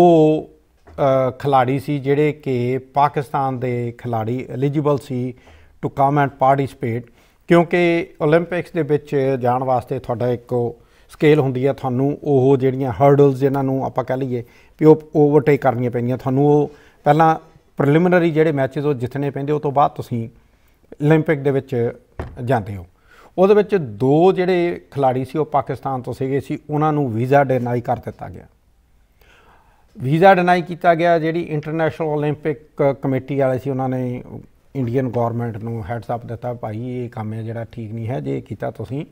ਖਿਲਾੜੀ ਸੀ ਜਿਹੜੇ ਕਿ ਪਾਕਿਸਤਾਨ ਦੇ ਖਿਲਾੜੀ ਐਲੀਜੀਬਲ ਸੀ ਟੂ ਕਮ ਐਂਡ ਪਾਰਟਿਸਿਪੇਟ ਕਿਉਂਕਿ 올림픽ਸ ਦੇ ਵਿੱਚ ਜਾਣ ਵਾਸਤੇ ਤੁਹਾਡਾ ਇੱਕ ਸਕੇਲ ਹੁੰਦੀ ਹੈ, ਤੁਹਾਨੂੰ ਉਹ ਜਿਹੜੀਆਂ ਹਰਡਲਸ ਜਿਨ੍ਹਾਂ ਨੂੰ ਆਪਾਂ ਕਹ ਲਈਏ ਵੀ ਉਹ ਓਵਰਟੇਕ ਕਰਨੀਆਂ ਪੈਂਦੀਆਂ, ਤੁਹਾਨੂੰ ਉਹ ਪਹਿਲਾਂ ਪ੍ਰੀਲਿਮਿਨਰੀ ਜਿਹੜੇ ਮੈਚਸ ਉਹ ਜਿੱਤਨੇ ਪੈਂਦੇ, ਉਹ ਤੋਂ ਬਾਅਦ ਤੁਸੀਂ 올림픽 ਦੇ ਵਿੱਚ ਜਾਂਦੇ ਹੋ। ਉਹਦੇ ਵਿੱਚ ਦੋ ਜਿਹੜੇ ਖਿਲਾੜੀ ਸੀ, ਉਹ ਪਾਕਿਸਤਾਨ ਤੋਂ ਸੀਗੇ ਸੀ, ਉਹਨਾਂ ਨੂੰ ਵੀਜ਼ਾ ਡਿਨਾਈ ਕਰ ਦਿੱਤਾ ਗਿਆ। ਵੀਜ਼ਾ ਡਿਨਾਈ ਕੀਤਾ ਗਿਆ, ਜਿਹੜੀ ਇੰਟਰਨੈਸ਼ਨਲ 올림픽 ਕਮੇਟੀ ਵਾਲੇ ਸੀ, ਉਹਨਾਂ ਨੇ ਇੰਡੀਅਨ ਗਵਰਨਮੈਂਟ ਨੂੰ ਹੈਡਸ ਅਪ ਦਿੱਤਾ ਭਾਈ ਇਹ ਕੰਮ ਹੈ ਜਿਹੜਾ ਠੀਕ ਨਹੀਂ ਹੈ ਜੇ ਕੀਤਾ ਤੁਸੀਂ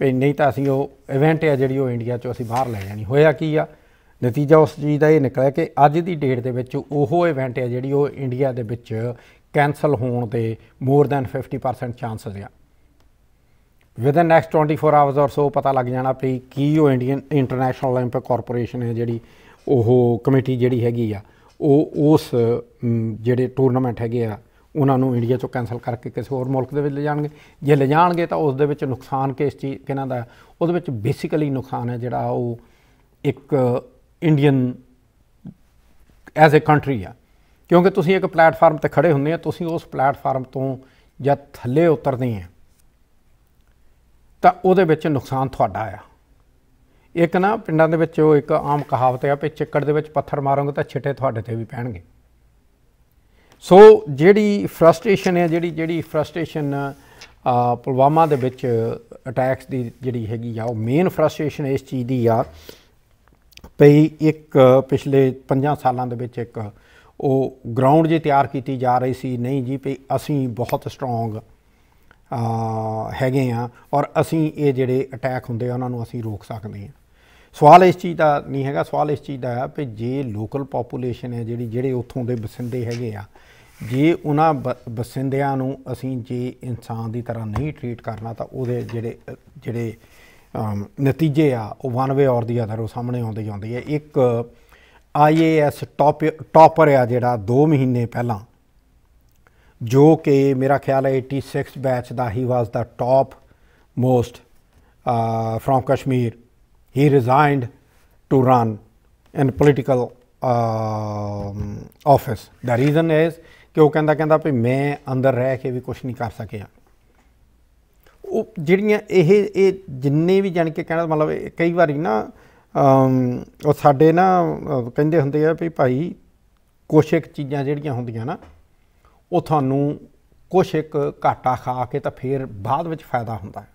ਵੀ ਨਹੀਂ ਤਾਂ ਅਸੀਂ ਉਹ ਇਵੈਂਟ ਹੈ ਜਿਹੜੀ ਉਹ ਇੰਡੀਆ ਚੋਂ ਅਸੀਂ ਬਾਹਰ ਲੈ ਜਾਣੀ ਹੋਇਆ ਕੀ ਆ ਨਤੀਜਾ ਉਸ ਚੀਜ਼ ਦਾ ਇਹ ਨਿਕਲਿਆ ਕਿ ਅੱਜ ਦੀ ਡੇਟ ਦੇ ਵਿੱਚ ਉਹ ਇਵੈਂਟ ਹੈ ਜਿਹੜੀ ਉਹ ਇੰਡੀਆ ਦੇ ਵਿੱਚ ਕੈਨਸਲ ਹੋਣ ਦੇ ਮੋਰ ਦੈਨ 50% ਚਾਂਸਸ ਆ within next 24 hours or so ਪਤਾ ਲੱਗ ਜਾਣਾ ਵੀ ਕੀ ਉਹ ਇੰਡੀਅਨ ਇੰਟਰਨੈਸ਼ਨਲ 올림픽 ਕਾਰਪੋਰੇਸ਼ਨ ਹੈ ਜਿਹੜੀ ਉਹ ਕਮੇਟੀ ਜਿਹੜੀ ਹੈਗੀ ਆ ਉਹ ਉਸ ਜਿਹੜੇ ਟੂਰਨਾਮੈਂਟ ਹੈਗੇ ਆ ਉਹਨਾਂ ਨੂੰ ਇੰਡੀਆ ਚੋਂ ਕੈਨਸਲ ਕਰਕੇ ਕਿਸੇ ਹੋਰ ਮੁਲਕ ਦੇ ਵਿੱਚ ਲੈ ਜਾਣਗੇ। ਜੇ ਲੈ ਜਾਣਗੇ ਤਾਂ ਉਸ ਦੇ ਵਿੱਚ ਨੁਕਸਾਨ ਕਿਸ ਚੀਜ਼, ਕਿਹਨਾਂ ਦਾ ਉਹਦੇ ਵਿੱਚ ਬੇਸਿਕਲੀ ਨੁਕਸਾਨ ਹੈ ਜਿਹੜਾ ਉਹ ਇੱਕ ਇੰਡੀਅਨ ਐਜ਼ ਅ ਕੰਟਰੀ ਆ। ਕਿਉਂਕਿ ਤੁਸੀਂ ਇੱਕ ਪਲੇਟਫਾਰਮ ਤੇ ਖੜੇ ਹੁੰਦੇ ਆ, ਤੁਸੀਂ ਉਸ ਪਲੇਟਫਾਰਮ ਤੋਂ ਜਦ ਥੱਲੇ ਉਤਰਦੇ ਆ, ਤਾਂ ਉਹਦੇ ਵਿੱਚ ਨੁਕਸਾਨ ਤੁਹਾਡਾ ਆ। ਇੱਕ ਨਾ ਪਿੰਡਾਂ ਦੇ ਵਿੱਚ ਉਹ ਇੱਕ ਆਮ ਕਹਾਵਤ ਆ ਕਿ ਚਿੱਕੜ ਦੇ ਵਿੱਚ ਪੱਥਰ ਮਾਰੋਗੇ ਤਾਂ ਛਿੱਟੇ ਤੁਹਾਡੇ ਤੇ ਵੀ ਪੈਣਗੇ। ਸੋ ਜਿਹੜੀ ਫਰਸਟ੍ਰੇਸ਼ਨ ਹੈ, ਜਿਹੜੀ ਜਿਹੜੀ ਫਰਸਟ੍ਰੇਸ਼ਨ ਪੁਲਵਾਮਾ ਦੇ ਵਿੱਚ ਅਟੈਕਸ ਦੀ ਜਿਹੜੀ ਹੈਗੀ ਆ, ਉਹ ਮੇਨ ਫਰਸਟ੍ਰੇਸ਼ਨ ਇਸ ਚੀਜ਼ ਦੀ ਆ ਪਈ ਇੱਕ ਪਿਛਲੇ 5 ਸਾਲਾਂ ਦੇ ਵਿੱਚ ਇੱਕ ਉਹ ਗਰਾਊਂਡ ਜੇ ਤਿਆਰ ਕੀਤੀ ਜਾ ਰਹੀ ਸੀ, ਨਹੀਂ ਜੀ ਪਈ ਅਸੀਂ ਬਹੁਤ ਸਟਰੋਂਗ ਹੈਗੇ ਆ ਔਰ ਅਸੀਂ ਇਹ ਜਿਹੜੇ ਅਟੈਕ ਹੁੰਦੇ ਆ, ਉਹਨਾਂ ਨੂੰ ਅਸੀਂ ਰੋਕ ਸਕਦੇ ਆ। ਸਵਾਲ ਇਸ ਚੀਜ਼ ਦਾ ਨਹੀਂ ਹੈਗਾ, ਸਵਾਲ ਇਸ ਚੀਜ਼ ਦਾ ਹੈ ਕਿ ਜੇ ਲੋਕਲ ਪੋਪੂਲੇਸ਼ਨ ਹੈ ਜਿਹੜੀ, ਜਿਹੜੇ ਉੱਥੋਂ ਦੇ ਬਸਿੰਦੇ ਹੈਗੇ ਆ, ਜੇ ਉਹਨਾਂ ਬਸਿੰਦਿਆਂ ਨੂੰ ਅਸੀਂ ਜੇ ਇਨਸਾਨ ਦੀ ਤਰ੍ਹਾਂ ਨਹੀਂ ਟ੍ਰੀਟ ਕਰਨਾ ਤਾਂ ਉਹਦੇ ਜਿਹੜੇ ਜਿਹੜੇ ਨਤੀਜੇ ਆ, ਉਹ ਵਨ ਵੇ ਔਰ ਦੀ ਅਦਰ ਉਹ ਸਾਹਮਣੇ ਆਉਂਦੇ ਜਾਂਦੇ ਆ। ਇੱਕ ਆਈਏਐਸ ਟੌਪ ਟੌਪਰ ਆ ਜਿਹੜਾ 2 ਮਹੀਨੇ ਪਹਿਲਾਂ, ਜੋ ਕਿ ਮੇਰਾ ਖਿਆਲ ਹੈ 86 ਬੈਚ ਦਾ ਹੀ was the top most from Kashmir he resigned to run in political uh, office. Reason reason ਕਿ ਉਹ ਕਹਿੰਦਾ ਕਹਿੰਦਾ ਵੀ ਮੈਂ ਅੰਦਰ ਰਹਿ ਕੇ ਵੀ ਕੁਝ ਨਹੀਂ ਕਰ ਸਕਿਆ ਉਹ ਜਿਹੜੀਆਂ ਇਹ ਇਹ ਜਿੰਨੇ ਵੀ ਜਾਣ ਕੇ ਕਹਿਣਾ ਮਤਲਬ ਕਈ ਵਾਰੀ ਨਾ ਉਹ ਸਾਡੇ ਨਾ ਕਹਿੰਦੇ ਹੁੰਦੇ ਆ ਵੀ ਭਾਈ ਕੁਛ ਇੱਕ ਚੀਜ਼ਾਂ ਜਿਹੜੀਆਂ ਹੁੰਦੀਆਂ ਨਾ ਉਹ ਤੁਹਾਨੂੰ ਕੁਛ ਇੱਕ ਘਾਟਾ ਖਾ ਕੇ ਤਾਂ ਫਿਰ ਬਾਅਦ ਵਿੱਚ ਫਾਇਦਾ ਹੁੰਦਾ ਹੈ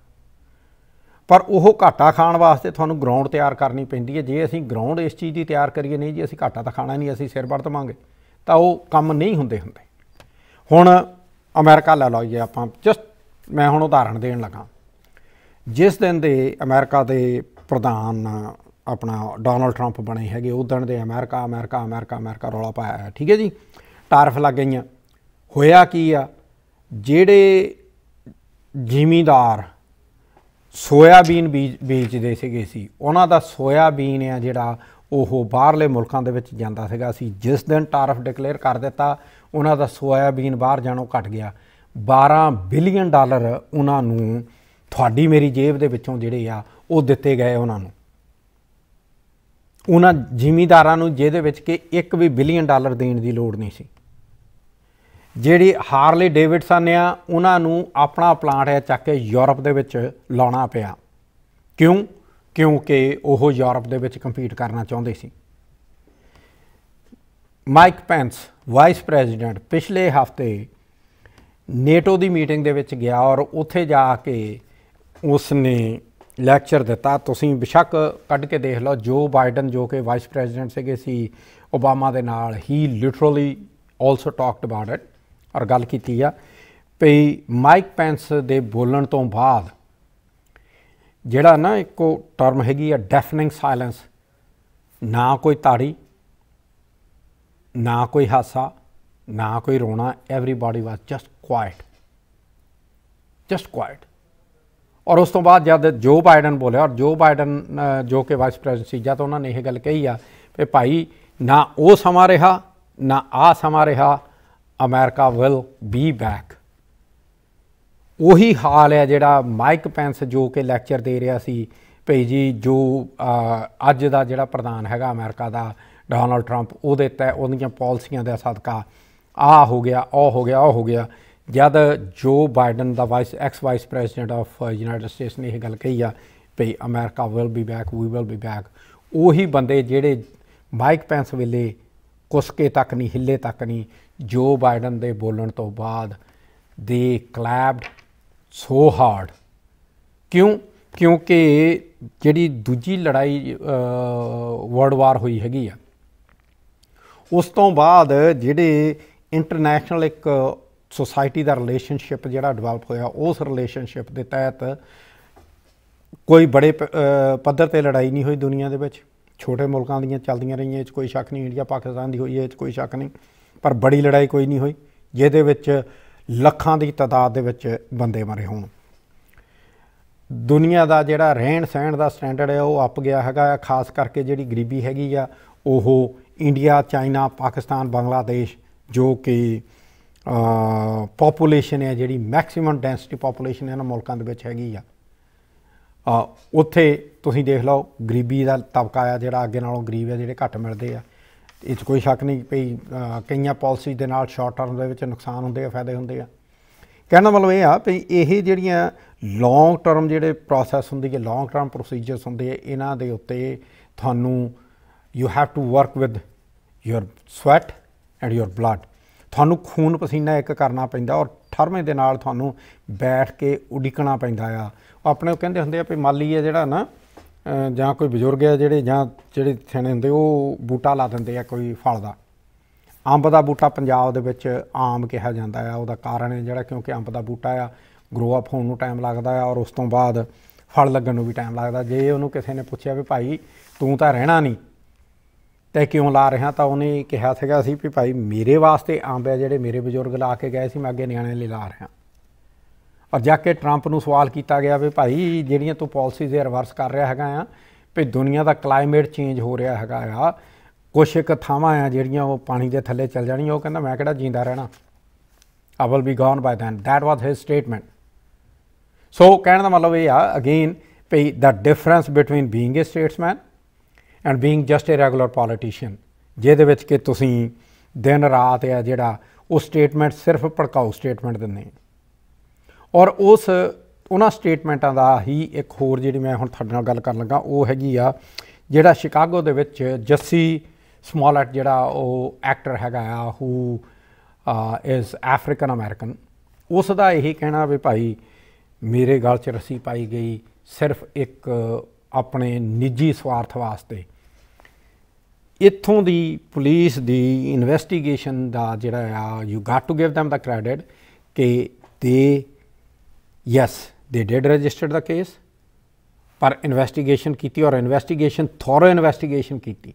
ਪਰ ਉਹ ਘਾਟਾ ਖਾਣ ਵਾਸਤੇ ਤੁਹਾਨੂੰ ਗਰਾਊਂਡ ਤਿਆਰ ਕਰਨੀ ਪੈਂਦੀ ਹੈ। ਜੇ ਅਸੀਂ ਗਰਾਊਂਡ ਇਸ ਚੀਜ਼ ਦੀ ਤਿਆਰ ਕਰੀਏ, ਨਹੀਂ ਜੀ, ਅਸੀਂ ਘਾਟਾ ਤਾਂ ਖਾਣਾ ਨਹੀਂ, ਅਸੀਂ ਸਿਰ ਵੜ ਦਵਾਂਗੇ ਤਾਂ ਉਹ ਕੰਮ ਨਹੀਂ ਹੁੰਦੇ ਹੁੰਦੇ। ਹੁਣ ਅਮਰੀਕਾ ਲੈ ਲਓ ਜੀ ਆਪਾਂ ਜਸਟ ਮੈਂ ਹੁਣ ਉਦਾਹਰਣ ਦੇਣ ਲੱਗਾ। ਜਿਸ ਦਿਨ ਦੇ ਅਮਰੀਕਾ ਦੇ ਪ੍ਰਧਾਨ ਆਪਣਾ ਡੋਨਲਡ ਟਰੰਪ ਬਣੇ ਹੈਗੇ ਉਦੋਂ ਦੇ ਅਮਰੀਕਾ ਅਮਰੀਕਾ ਅਮਰੀਕਾ ਅਮਰੀਕਾ ਰੌਲਾ ਪਾਇਆ ਠੀਕ ਹੈ ਜੀ? ਟਾਰਫ ਲੱਗ ਗਈਆਂ। ਹੋਇਆ ਕੀ ਆ? ਜਿਹੜੇ ਜ਼ਿਮੀਂਦਾਰ ਸੋਇਆਬੀਨ ਬੀਜ ਬੀਜਦੇ ਸੀਗੇ ਸੀ। ਉਹਨਾਂ ਦਾ ਸੋਇਆਬੀਨ ਆ ਜਿਹੜਾ ਉਹ ਬਾਹਰਲੇ ਮੁਲਕਾਂ ਦੇ ਵਿੱਚ ਜਾਂਦਾ ਸੀਗਾ ਸੀ। ਜਿਸ ਦਿਨ ਟਾਰਫ ਡਿਕਲੇਅਰ ਕਰ ਦਿੱਤਾ, ਉਹਨਾਂ ਦਾ ਸੋਇਆਬੀਨ ਬਾਹਰ ਜਾਣੋਂ ਘਟ ਗਿਆ। 12 ਬਿਲੀਅਨ ਡਾਲਰ ਉਹਨਾਂ ਨੂੰ ਤੁਹਾਡੀ ਮੇਰੀ ਜੇਬ ਦੇ ਵਿੱਚੋਂ ਜਿਹੜੇ ਆ, ਉਹ ਦਿੱਤੇ ਗਏ ਉਹਨਾਂ ਨੂੰ। ਉਹਨਾਂ ਜ਼ਿਮੀਂਦਾਰਾਂ ਨੂੰ ਜਿਹਦੇ ਵਿੱਚ ਕਿ 1 ਵੀ ਬਿਲੀਅਨ ਡਾਲਰ ਦੇਣ ਦੀ ਲੋੜ ਨਹੀਂ ਸੀ। ਜਿਹੜੀ ਹਾਰਲੇ ਡੇਵਿਡਸਨ ਆ, ਉਹਨਾਂ ਨੂੰ ਆਪਣਾ ਪਲਾਂਟ ਹੈ ਚੱਕ ਕੇ ਯੂਰਪ ਦੇ ਵਿੱਚ ਲਾਉਣਾ ਪਿਆ। ਕਿਉਂ? ਕਿਉਂਕਿ ਉਹ ਯੂਰਪ ਦੇ ਵਿੱਚ ਕੰਪੀਟ ਕਰਨਾ ਚਾਹੁੰਦੇ ਸੀ। ਮਾਈਕ ਪੈਂਸ ਵਾਈਸ ਪ੍ਰੈਜ਼ੀਡੈਂਟ ਪਿਛਲੇ ਹਫ਼ਤੇ ਨੇਟੋ ਦੀ ਮੀਟਿੰਗ ਦੇ ਵਿੱਚ ਗਿਆ ਔਰ ਉੱਥੇ ਜਾ ਕੇ ਉਸ ਨੇ ਲੈਕਚਰ ਦਿੱਤਾ। ਤੁਸੀਂ ਬਿਸ਼ੱਕ ਕੱਢ ਕੇ ਦੇਖ ਲਓ ਜੋ ਬਾਈਡਨ ਜੋ ਕਿ ਵਾਈਸ ਪ੍ਰੈਜ਼ੀਡੈਂਟ ਸੀਗੇ ਸੀ ਓਬਾਮਾ ਦੇ ਨਾਲ ਹੀ literally also talked about it ਔਰ ਗੱਲ ਕੀਤੀ ਆ ਵੀ ਮਾਈਕ ਪੈਂਸ ਦੇ ਬੋਲਣ ਤੋਂ ਬਾਅਦ ਜਿਹੜਾ ਨਾ ਇੱਕੋ ਟਰਮ ਹੈਗੀ ਆ ਡੈਫਨਿੰਗ ਸਾਇਲੈਂਸ ਨਾ ਕੋਈ ਤਾੜੀ, ਨਾ ਕੋਈ ਹਾਸਾ, ਨਾ ਕੋਈ ਰੋਣਾ everybody was just quiet just quiet ਔਰ ਉਸ ਤੋਂ ਬਾਅਦ ਜਦ ਜੋ ਬਾਈਡਨ ਬੋਲਿਆ, ਔਰ ਜੋ ਬਾਈਡਨ ਜੋ ਕਿ ਵਾਈਸ ਪ੍ਰੈਜ਼ੀਡੈਂਟ ਸੀ, ਜਦ ਉਹਨਾਂ ਨੇ ਇਹ ਗੱਲ ਕਹੀ ਆ ਕਿ ਭਾਈ ਨਾ ਉਹ ਸਮਾਂ ਰਿਹਾ, ਨਾ ਆ ਸਮਾਂ ਰਿਹਾ ਅਮਰੀਕਾ ਵਿਲ ਬੀ ਬੈਕ ਉਹੀ ਹਾਲ ਹੈ ਜਿਹੜਾ ਮਾਈਕ ਪੈਂਸ ਜੋ ਕਿ ਲੈਕਚਰ ਦੇ ਰਿਹਾ ਸੀ ਭਈ ਜੀ, ਜੋ ਅੱਜ ਦਾ ਜਿਹੜਾ ਪ੍ਰਧਾਨ ਹੈਗਾ ਅਮਰੀਕਾ ਦਾ ਡੋਨਲਡ ਟਰੰਪ ਉਹਦੇ 'ਤੇ ਉਹਦੀਆਂ ਪਾਲਿਸੀਆਂ ਦਾ ਸਦਕਾ ਆ ਹੋ ਗਿਆ, ਉਹ ਹੋ ਗਿਆ, ਉਹ ਹੋ ਗਿਆ। ਜਦ Joe Biden the vice ex vice president of United States ਨੇ ਇਹ ਗੱਲ ਕਹੀ ਆ ਭਈ America will be back we will be back ਉਹੀ ਬੰਦੇ ਜਿਹੜੇ ਮਾਈਕ ਪੈਂਸ ਵੇਲੇ ਕੁਸਕੇ ਤੱਕ ਨਹੀਂ, ਹਿੱਲੇ ਤੱਕ ਨਹੀਂ ਜੋ ਬਾਈਡਨ ਦੇ ਬੋਲਣ ਤੋਂ ਬਾਅਦ ਦੇ ਕਲੈਪਡ ਸੋ ਹਾਰਡ ਕਿਉਂ? ਕਿਉਂਕਿ ਜਿਹੜੀ ਦੂਜੀ ਲੜਾਈ ਵਰਲਡ ਵਾਰ ਹੋਈ ਹੈਗੀ ਆ, ਉਸ ਤੋਂ ਬਾਅਦ ਜਿਹੜੇ ਇੰਟਰਨੈਸ਼ਨਲ ਇੱਕ ਸੋਸਾਇਟੀ ਦਾ ਰਿਲੇਸ਼ਨਸ਼ਿਪ ਜਿਹੜਾ ਡਿਵੈਲਪ ਹੋਇਆ, ਉਸ ਰਿਲੇਸ਼ਨਸ਼ਿਪ ਦੇ ਤਹਿਤ ਕੋਈ ਬੜੇ ਪ- ਪੱਧਰ ਤੇ ਲੜਾਈ ਨਹੀਂ ਹੋਈ ਦੁਨੀਆ ਦੇ ਵਿੱਚ। ਛੋਟੇ ਮੁਲਕਾਂ ਦੀਆਂ ਚੱਲਦੀਆਂ ਰਹੀਆਂ, ਇਹ 'ਚ ਕੋਈ ਸ਼ੱਕ ਨਹੀਂ ਇੰਡੀਆ ਪਾਕਿਸਤਾਨ ਦੀ ਹੋਈ ਹੈ ਇਹ 'ਚ ਕੋਈ ਸ਼ੱਕ ਨਹੀਂ। ਪਰ ਬੜੀ ਲੜਾਈ ਕੋਈ ਨਹੀਂ ਹੋਈ ਜਿਹਦੇ ਵਿੱਚ ਲੱਖਾਂ ਦੀ ਤਾਦਾਦ ਦੇ ਵਿੱਚ ਬੰਦੇ ਮਰੇ ਹੋਣ। ਦੁਨੀਆ ਦਾ ਜਿਹੜਾ ਰਹਿਣ ਸਹਿਣ ਦਾ ਸਟੈਂਡਰਡ ਹੈ ਉਹ ਅੱਪ ਗਿਆ ਹੈਗਾ ਆ, ਖਾਸ ਕਰਕੇ ਜਿਹੜੀ ਗਰੀਬੀ ਹੈਗੀ ਆ ਉਹ ਇੰਡੀਆ ਚਾਈਨਾ ਪਾਕਿਸਤਾਨ ਬੰਗਲਾਦੇਸ਼ ਜੋ ਕਿ ਪੋਪੂਲੇਸ਼ਨ ਹੈ ਜਿਹੜੀ ਮੈਕਸਿਮਮ ਡੈਂਸਿਟੀ ਪੋਪੂਲੇਸ਼ਨ ਇਹਨਾਂ ਮੁਲਕਾਂ ਦੇ ਵਿੱਚ ਹੈਗੀ ਆ। ਉੱਥੇ ਤੁਸੀਂ ਦੇਖ ਲਓ ਗਰੀਬੀ ਦਾ ਤਬਕਾ ਆ ਜਿਹੜਾ ਅੱਗੇ ਨਾਲੋਂ ਗਰੀਬ ਆ ਜਿਹੜੇ ਘੱਟ ਮਿਲਦੇ ਆ। ਇਹ 'ਚ ਕੋਈ ਸ਼ੱਕ ਨਹੀਂ ਭਈ ਕਈਆਂ ਪਾਲਿਸੀ ਦੇ ਨਾਲ ਸ਼ਾਰਟ ਟਰਮ ਦੇ ਵਿੱਚ ਨੁਕਸਾਨ ਹੁੰਦੇ ਆ, ਫਾਇਦੇ ਹੁੰਦੇ ਆ। ਕਹਿਣਾ ਦਾ ਮਤਲਬ ਇਹ ਆ ਵੀ ਇਹ ਜਿਹੜੀਆਂ ਲੌਂਗ ਟਰਮ ਜਿਹੜੇ ਪ੍ਰੋਸੈਸ ਹੁੰਦੀ ਹੈ ਲੌਂਗ ਟਰਮ ਪ੍ਰੋਸੀਜਰਸ ਹੁੰਦੇ ਆ, ਇਹਨਾਂ ਦੇ ਉੱਤੇ ਤੁਹਾਨੂੰ you have to work with your sweat and your blood ਤੁਹਾਨੂੰ ਖੂਨ ਪਸੀਨਾ ਇੱਕ ਕਰਨਾ ਪੈਂਦਾ ਔਰ ਠਰਮੇ ਦੇ ਨਾਲ ਤੁਹਾਨੂੰ ਬੈਠ ਕੇ ਉਡੀਕਣਾ ਪੈਂਦਾ ਆ। ਆਪਣੇ ਉਹ ਕਹਿੰਦੇ ਹੁੰਦੇ ਆ ਵੀ ਮਾਲੀ ਹੈ ਜਿਹੜਾ ਨਾ ਜਾਂ ਕੋਈ ਬਜ਼ੁਰਗ ਹੈ ਜਿਹੜੇ ਜਾਂ ਜਿਹੜੇ ਸਿਆਣੇ ਹੁੰਦੇ, ਉਹ ਬੂਟਾ ਲਾ ਦਿੰਦੇ ਆ ਕੋਈ ਫਲ ਦਾ। ਅੰਬ ਦਾ ਬੂਟਾ ਪੰਜਾਬ ਦੇ ਵਿੱਚ ਆਮ ਕਿਹਾ ਜਾਂਦਾ ਆ। ਉਹਦਾ ਕਾਰਨ ਹੈ ਜਿਹੜਾ ਕਿਉਂਕਿ ਅੰਬ ਦਾ ਬੂਟਾ ਆ ਗਰੋ ਅਪ ਹੋਣ ਨੂੰ ਟਾਈਮ ਲੱਗਦਾ ਆ ਔਰ ਉਸ ਤੋਂ ਬਾਅਦ ਫਲ ਲੱਗਣ ਨੂੰ ਵੀ ਟਾਈਮ ਲੱਗਦਾ। ਜੇ ਉਹਨੂੰ ਕਿਸੇ ਨੇ ਪੁੱਛਿਆ ਵੀ ਭਾਈ ਤੂੰ ਤਾਂ ਰਹਿਣਾ ਨਹੀਂ, ਤੇ ਕਿਉਂ ਲਾ ਰਿਹਾ, ਤਾਂ ਉਹਨੇ ਕਿਹਾ ਸੀਗਾ ਸੀ ਵੀ ਭਾਈ ਮੇਰੇ ਵਾਸਤੇ ਅੰਬ ਆ ਜਿਹੜੇ ਮੇਰੇ ਬਜ਼ੁਰਗ ਲਾ ਕੇ ਗਏ ਸੀ, ਮੈਂ ਅੱਗੇ ਨਿਆਣੇ ਲਈ ਲਾ ਰਿਹਾ। ਔਰ ਜਾ ਕੇ ਟਰੰਪ ਨੂੰ ਸਵਾਲ ਕੀਤਾ ਗਿਆ ਵੀ ਭਾਈ ਜਿਹੜੀਆਂ ਤੂੰ ਪਾਲਿਸੀਜ਼ ਰਿਵਰਸ ਕਰ ਰਿਹਾ ਹੈਗਾ ਆ, ਵੀ ਦੁਨੀਆ ਦਾ ਕਲਾਈਮੇਟ ਚੇਂਜ ਹੋ ਰਿਹਾ ਹੈਗਾ ਆ, ਕੁਛ ਇੱਕ ਥਾਵਾਂ ਆ ਜਿਹੜੀਆਂ ਉਹ ਪਾਣੀ ਦੇ ਥੱਲੇ ਚੱਲ ਜਾਣੀਆਂ, ਉਹ ਕਹਿੰਦਾ ਮੈਂ ਕਿਹੜਾ ਜਿੰਦਾ ਰਹਿਣਾ? ਆ will be gone by then that was his statement so ਕਹਿਣ ਦਾ ਮਤਲਬ ਇਹ ਆ again we the difference between being a statesman and being just a regular politician ਜਿਹਦੇ ਵਿੱਚ ਕਿ ਤੁਸੀਂ ਦਿਨ ਰਾਤ ਆ ਜਿਹੜਾ ਉਹ ਸਟੇਟਮੈਂਟ ਸਿਰਫ ਭੜਕਾਊ ਸਟੇਟਮੈਂਟ ਦਿੰਦੇ ਔਰ ਉਸ, ਉਹਨਾਂ ਸਟੇਟਮੈਂਟਾਂ ਦਾ ਹੀ ਇੱਕ ਹੋਰ ਜਿਹੜੀ ਮੈਂ ਹੁਣ ਤੁਹਾਡੇ ਨਾਲ ਗੱਲ ਕਰਨ ਲੱਗਾ, ਉਹ ਹੈਗੀ ਆ, ਜਿਹੜਾ ਸ਼ਿਕਾਗੋ ਦੇ ਵਿੱਚ ਜੱਸੀ ਸਮੋਲਟ ਜਿਹੜਾ ਉਹ ਐਕਟਰ ਹੈਗਾ ਆ ਹੂ ਇਜ਼ ਅਫਰੀਕਨ ਅਮਰੀਕਨ ਉਸ ਦਾ ਇਹੀ ਕਹਿਣਾ ਵੀ ਭਾਈ ਮੇਰੇ ਗਲ 'ਚ ਰੱਸੀ ਪਾਈ ਗਈ ਸਿਰਫ ਇੱਕ ਆਪਣੇ ਨਿੱਜੀ ਸਵਾਰਥ ਵਾਸਤੇ। ਇੱਥੋਂ ਦੀ ਪੁਲਿਸ ਦੀ ਇਨਵੈਸਟੀਗੇਸ਼ਨ ਦਾ ਜਿਹੜਾ ਆ you got to give them the credit ਕਿ they yes they did register the case ਪਰ ਇਨਵੈਸਟੀਗੇਸ਼ਨ ਕੀਤੀ ਔਰ ਇਨਵੈਸਟੀਗੇਸ਼ਨ ਥੋਰੋ ਇਨਵੈਸਟੀਗੇਸ਼ਨ ਕੀਤੀ।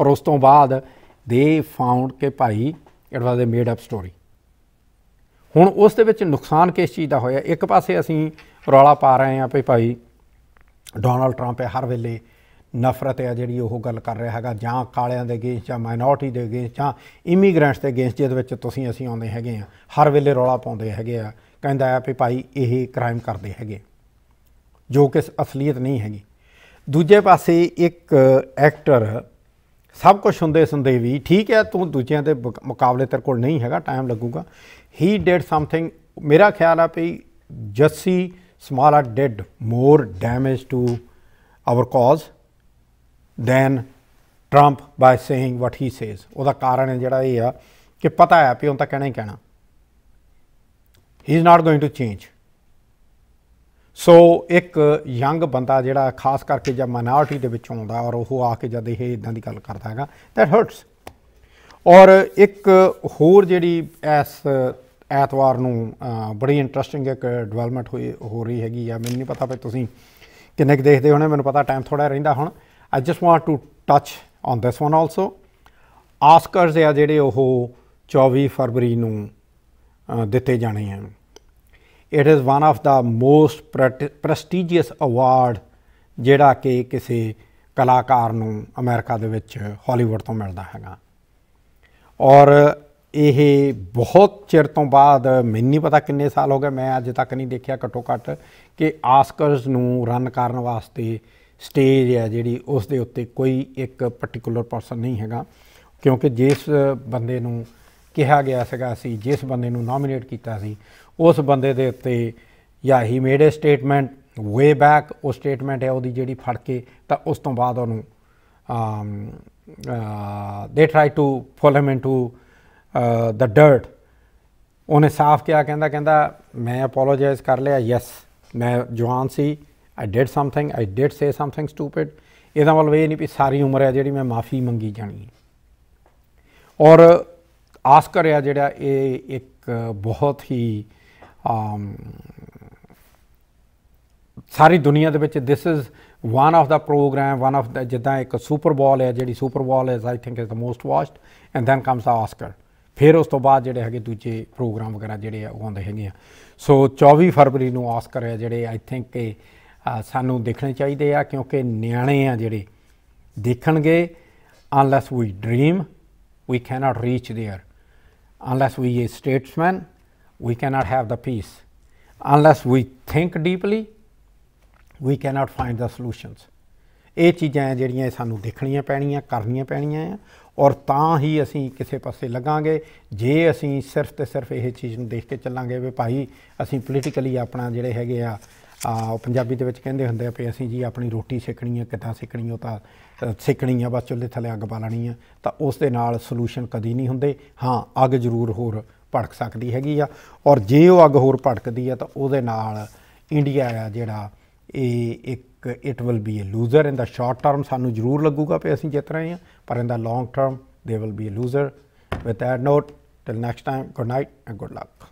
ਔਰ ਉਸ ਤੋਂ ਬਾਅਦ ਦੇ ਫਾਊਂਡ ਕਿ ਭਾਈ it was a made up story ਹੁਣ ਉਸ ਦੇ ਵਿੱਚ ਨੁਕਸਾਨ ਕਿਸ ਚੀਜ਼ ਦਾ ਹੋਇਆ? ਇੱਕ ਪਾਸੇ ਅਸੀਂ ਰੌਲਾ ਪਾ ਰਹੇ ਹਾਂ ਵੀ ਭਾਈ ਡੋਨਲਡ ਟਰੰਪ ਹੈ, ਹਰ ਵੇਲੇ ਨਫ਼ਰਤ ਹੈ ਜਿਹੜੀ ਉਹ ਗੱਲ ਕਰ ਰਿਹਾ ਹੈਗਾ, ਜਾਂ ਕਾਲਿਆਂ ਦੇ ਅਗੇਂਸਟ ਜਾਂ ਮਾਈਨੋਰਟੀ ਦੇ ਅਗੇਂਸਟ ਜਾਂ ਇਮੀਗ੍ਰੈਂਟਸ ਦੇ ਅਗੇਂਸਟ ਜਿਹਦੇ ਵਿੱਚ ਤੁਸੀਂ ਅਸੀਂ ਆਉਂਦੇ ਹੈਗੇ ਆ ਹਰ ਵੇਲੇ ਰੌਲਾ ਪਾਉਂਦੇ ਹੈਗੇ ਆ। ਕਹਿੰਦਾ ਆ ਵੀ ਭਾਈ ਇਹ ਕ੍ਰਾਈਮ ਕਰਦੇ ਹੈਗੇ। ਜੋ ਕਿ ਅਸਲੀਅਤ ਨਹੀਂ ਹੈਗੀ। ਦੂਜੇ ਪਾਸੇ ਇੱਕ ਐਕਟਰ ਸਭ ਕੁਝ ਹੁੰਦੇ ਸੰਦੇ ਵੀ ਠੀਕ ਹੈ, ਤੂੰ ਦੂਜਿਆਂ ਦੇ ਮੁਕਾਬਲੇ ਤੇਰੇ ਕੋਲ ਨਹੀਂ ਹੈਗਾ ਟਾਈਮ ਲੱਗੂਗਾ। ਹੀ ਡਿਡ ਸਮਥਿੰਗ ਮੇਰਾ ਖਿਆਲ ਆ ਵੀ Jussie Smollett did more damage to our cause than Trump by saying what he says ਉਹਦਾ ਕਾਰਨ ਹੈ ਜਿਹੜਾ ਇਹ ਆ ਕਿ ਪਤਾ ਹੈ ਵੀ ਉਹ ਤਾਂ ਕਹਿਣਾ ਹੀ ਕਹਿਣਾ। He is not going to change so ਇੱਕ ਯੰਗ ਬੰਦਾ ਜਿਹੜਾ ਖਾਸ ਕਰਕੇ ਜਦ ਮਾਈਨੋਰਟੀ ਦੇ ਵਿੱਚ ਆਉਂਦਾ ਔਰ ਉਹ ਆ ਕੇ ਜਦ ਇਹ ਇਦਾਂ ਦੀ ਗੱਲ ਕਰਦਾ ਹੈਗਾ ਦੈਟ ਹਰਟਸ ਔਰ ਇੱਕ ਹੋਰ ਜਿਹੜੀ ਇਸ ਐਤਵਾਰ ਨੂੰ ਬੜੀ ਇੰਟਰਸਟਿੰਗ ਇੱਕ ਡਿਵੈਲਪਮੈਂਟ ਹੋਈ, ਹੋ ਰਹੀ ਹੈਗੀ ਆ। ਮੈਨੂੰ ਨਹੀਂ ਪਤਾ ਵੀ ਤੁਸੀਂ ਕਿੰਨੇ ਕੁ ਦੇਖਦੇ ਹੋਣੇ, ਮੈਨੂੰ ਪਤਾ ਟਾਈਮ ਥੋੜਾ ਰਹਿੰਦਾ ਹੁਣ। I just want to touch on this one also Oscars ਆ ਜਿਹੜੇ ਉਹ 24 ਫਰਵਰੀ ਨੂੰ ਦਿੱਤੇ ਜਾਣੇ ਹਨ it is one of the most prestigious award ਜਿਹੜਾ ਕਿ ਕਿਸੇ ਕਲਾਕਾਰ ਨੂੰ ਅਮਰੀਕਾ ਦੇ ਵਿੱਚ ਹਾਲੀਵੁੱਡ ਤੋਂ ਮਿਲਦਾ ਹੈਗਾ। ਔਰ ਇਹ ਬਹੁਤ ਚਿਰ ਤੋਂ ਬਾਅਦ, ਮੈਨੂੰ ਨਹੀਂ ਪਤਾ ਕਿੰਨੇ ਸਾਲ ਹੋ ਗਏ, ਮੈਂ ਅੱਜ ਤੱਕ ਨਹੀਂ ਦੇਖਿਆ ਘੱਟੋ ਘੱਟ ਕਿ ਆਸਕਰਸ ਨੂੰ ਰਨ ਕਰਨ ਵਾਸਤੇ ਸਟੇਜ ਹੈ ਜਿਹੜੀ ਉਸ ਦੇ ਉੱਤੇ ਕੋਈ ਇੱਕ ਪਾਰਟਿਕੂਲਰ ਪਰਸਨ ਨਹੀਂ ਹੈਗਾ। ਕਿਉਂਕਿ ਜਿਸ ਬੰਦੇ ਨੂੰ ਕਿਹਾ ਗਿਆ ਸੀਗਾ ਸੀ ਜਿਸ ਬੰਦੇ ਨੂੰ ਨੋਮੀਨੇਟ ਕੀਤਾ ਸੀ, ਉਸ ਬੰਦੇ ਦੇ ਉੱਤੇ ਜਾਂ he made a statement way back ਉਹ ਸਟੇਟਮੈਂਟ ਹੈ ਉਹਦੀ ਜਿਹੜੀ ਫੜ ਕੇ ਤਾਂ ਉਸ ਤੋਂ ਬਾਅਦ ਉਹਨੂੰ they try to fool him into the dirt ਉਹਨੇ ਸਾਫ਼ ਕਿਹਾ, ਕਹਿੰਦਾ ਕਹਿੰਦਾ, ਮੈਂ ਅਪੋਲੋਜਾਈਜ਼ ਕਰ ਲਿਆ ਯੈਸ ਮੈਂ ਜਵਾਨ ਸੀ I did something I did say something stupid ਇਹਦਾ ਮਤਲਬ ਇਹ ਨਹੀਂ ਵੀ ਸਾਰੀ ਉਮਰ ਹੈ ਜਿਹੜੀ ਮੈਂ ਮਾਫੀ ਮੰਗੀ ਜਾਣੀ ਔਰ ਆਸਕਰ ਆ ਜਿਹੜਾ ਇਹ ਇੱਕ ਬਹੁਤ ਹੀ ਸਾਰੀ ਦੁਨੀਆ ਦੇ ਵਿੱਚ this is one of the program one of the ਜਿੱਦਾਂ ਇੱਕ ਸੁਪਰ ਬਾਲ ਹੈ ਜਿਹੜੀ Super Bowl is I think is the most watched and then comes the Oscar ਫਿਰ ਉਸ ਤੋਂ ਬਾਅਦ ਜਿਹੜੇ ਹੈਗੇ ਦੂਜੇ ਪ੍ਰੋਗਰਾਮ ਵਗੈਰਾ ਜਿਹੜੇ ਆ ਉਹ ਆਉਂਦੇ ਹੈਗੇ ਆ ਸੋ 24 ਫਰਵਰੀ ਨੂੰ ਆਸਕਰ ਹੈ ਜਿਹੜੇ ਆਈ ਥਿੰਕ ਕਿ ਸਾਨੂੰ ਦੇਖਣੇ ਚਾਹੀਦੇ ਆ ਕਿਉਂਕਿ ਨਿਆਣੇ ਆ ਜਿਹੜੇ ਦੇਖਣਗੇ unless we dream we can't reach there unless we a statesman we cannot have the peace unless we think deeply we cannot find the solutions ਇਹ ਚੀਜ਼ਾਂ ਜਿਹੜੀਆਂ ਸਾਨੂੰ ਦੇਖਣੀਆਂ ਪੈਣੀਆਂ ਕਰਨੀਆਂ ਪੈਣੀਆਂ ਆ ਔਰ ਤਾਂ ਹੀ ਅਸੀਂ ਕਿਸੇ ਪਾਸੇ ਲੱਗਾਂਗੇ ਜੇ ਅਸੀਂ ਸਿਰਫ ਤੇ ਸਿਰਫ ਇਹ ਚੀਜ਼ ਨੂੰ ਦੇਖ ਕੇ ਚੱਲਾਂਗੇ ਵੀ ਭਾਈ ਅਸੀਂ ਪੋਲੀਟੀਕਲੀ ਆਪਣਾ ਜਿਹੜੇ ਹੈਗੇ ਆ ਪੰਜਾਬੀ ਦੇ ਵਿੱਚ ਕਹਿੰਦੇ ਹੁੰਦੇ ਆ ਵੀ ਅਸੀਂ ਜੀ ਆਪਣੀ ਰੋਟੀ ਸਿੱਖਣੀ ਹੈ ਕਿੱਦਾਂ ਸਿੱਖਣੀ ਉਹ ਤਾਂ ਸਿੱਖਣੀ ਆ, ਬਸ ਚੁੱਲ੍ਹੇ ਥੱਲੇ ਅੱਗ ਬਾਲਣੀ ਆ। ਤਾਂ ਉਸ ਦੇ ਨਾਲ ਸੋਲੂਸ਼ਨ ਕਦੀ ਨਹੀਂ ਹੁੰਦੇ। ਹਾਂ, ਅੱਗ ਜ਼ਰੂਰ ਹੋਰ ਭੜਕ ਸਕਦੀ ਹੈਗੀ ਆ। ਔਰ ਜੇ ਉਹ ਅੱਗ ਹੋਰ ਭੜਕਦੀ ਆ, ਤਾਂ ਉਹਦੇ ਨਾਲ ਇੰਡੀਆ ਆ ਜਿਹੜਾ, ਇਹ ਇੱਕ it will be a loser in the short term ਸਾਨੂੰ ਜ਼ਰੂਰ ਲੱਗੂਗਾ ਕਿ ਅਸੀਂ ਜਿੱਤ ਰਹੇ ਹਾਂ ਪਰ in the long term they will be a loser with that note till next time good night and good luck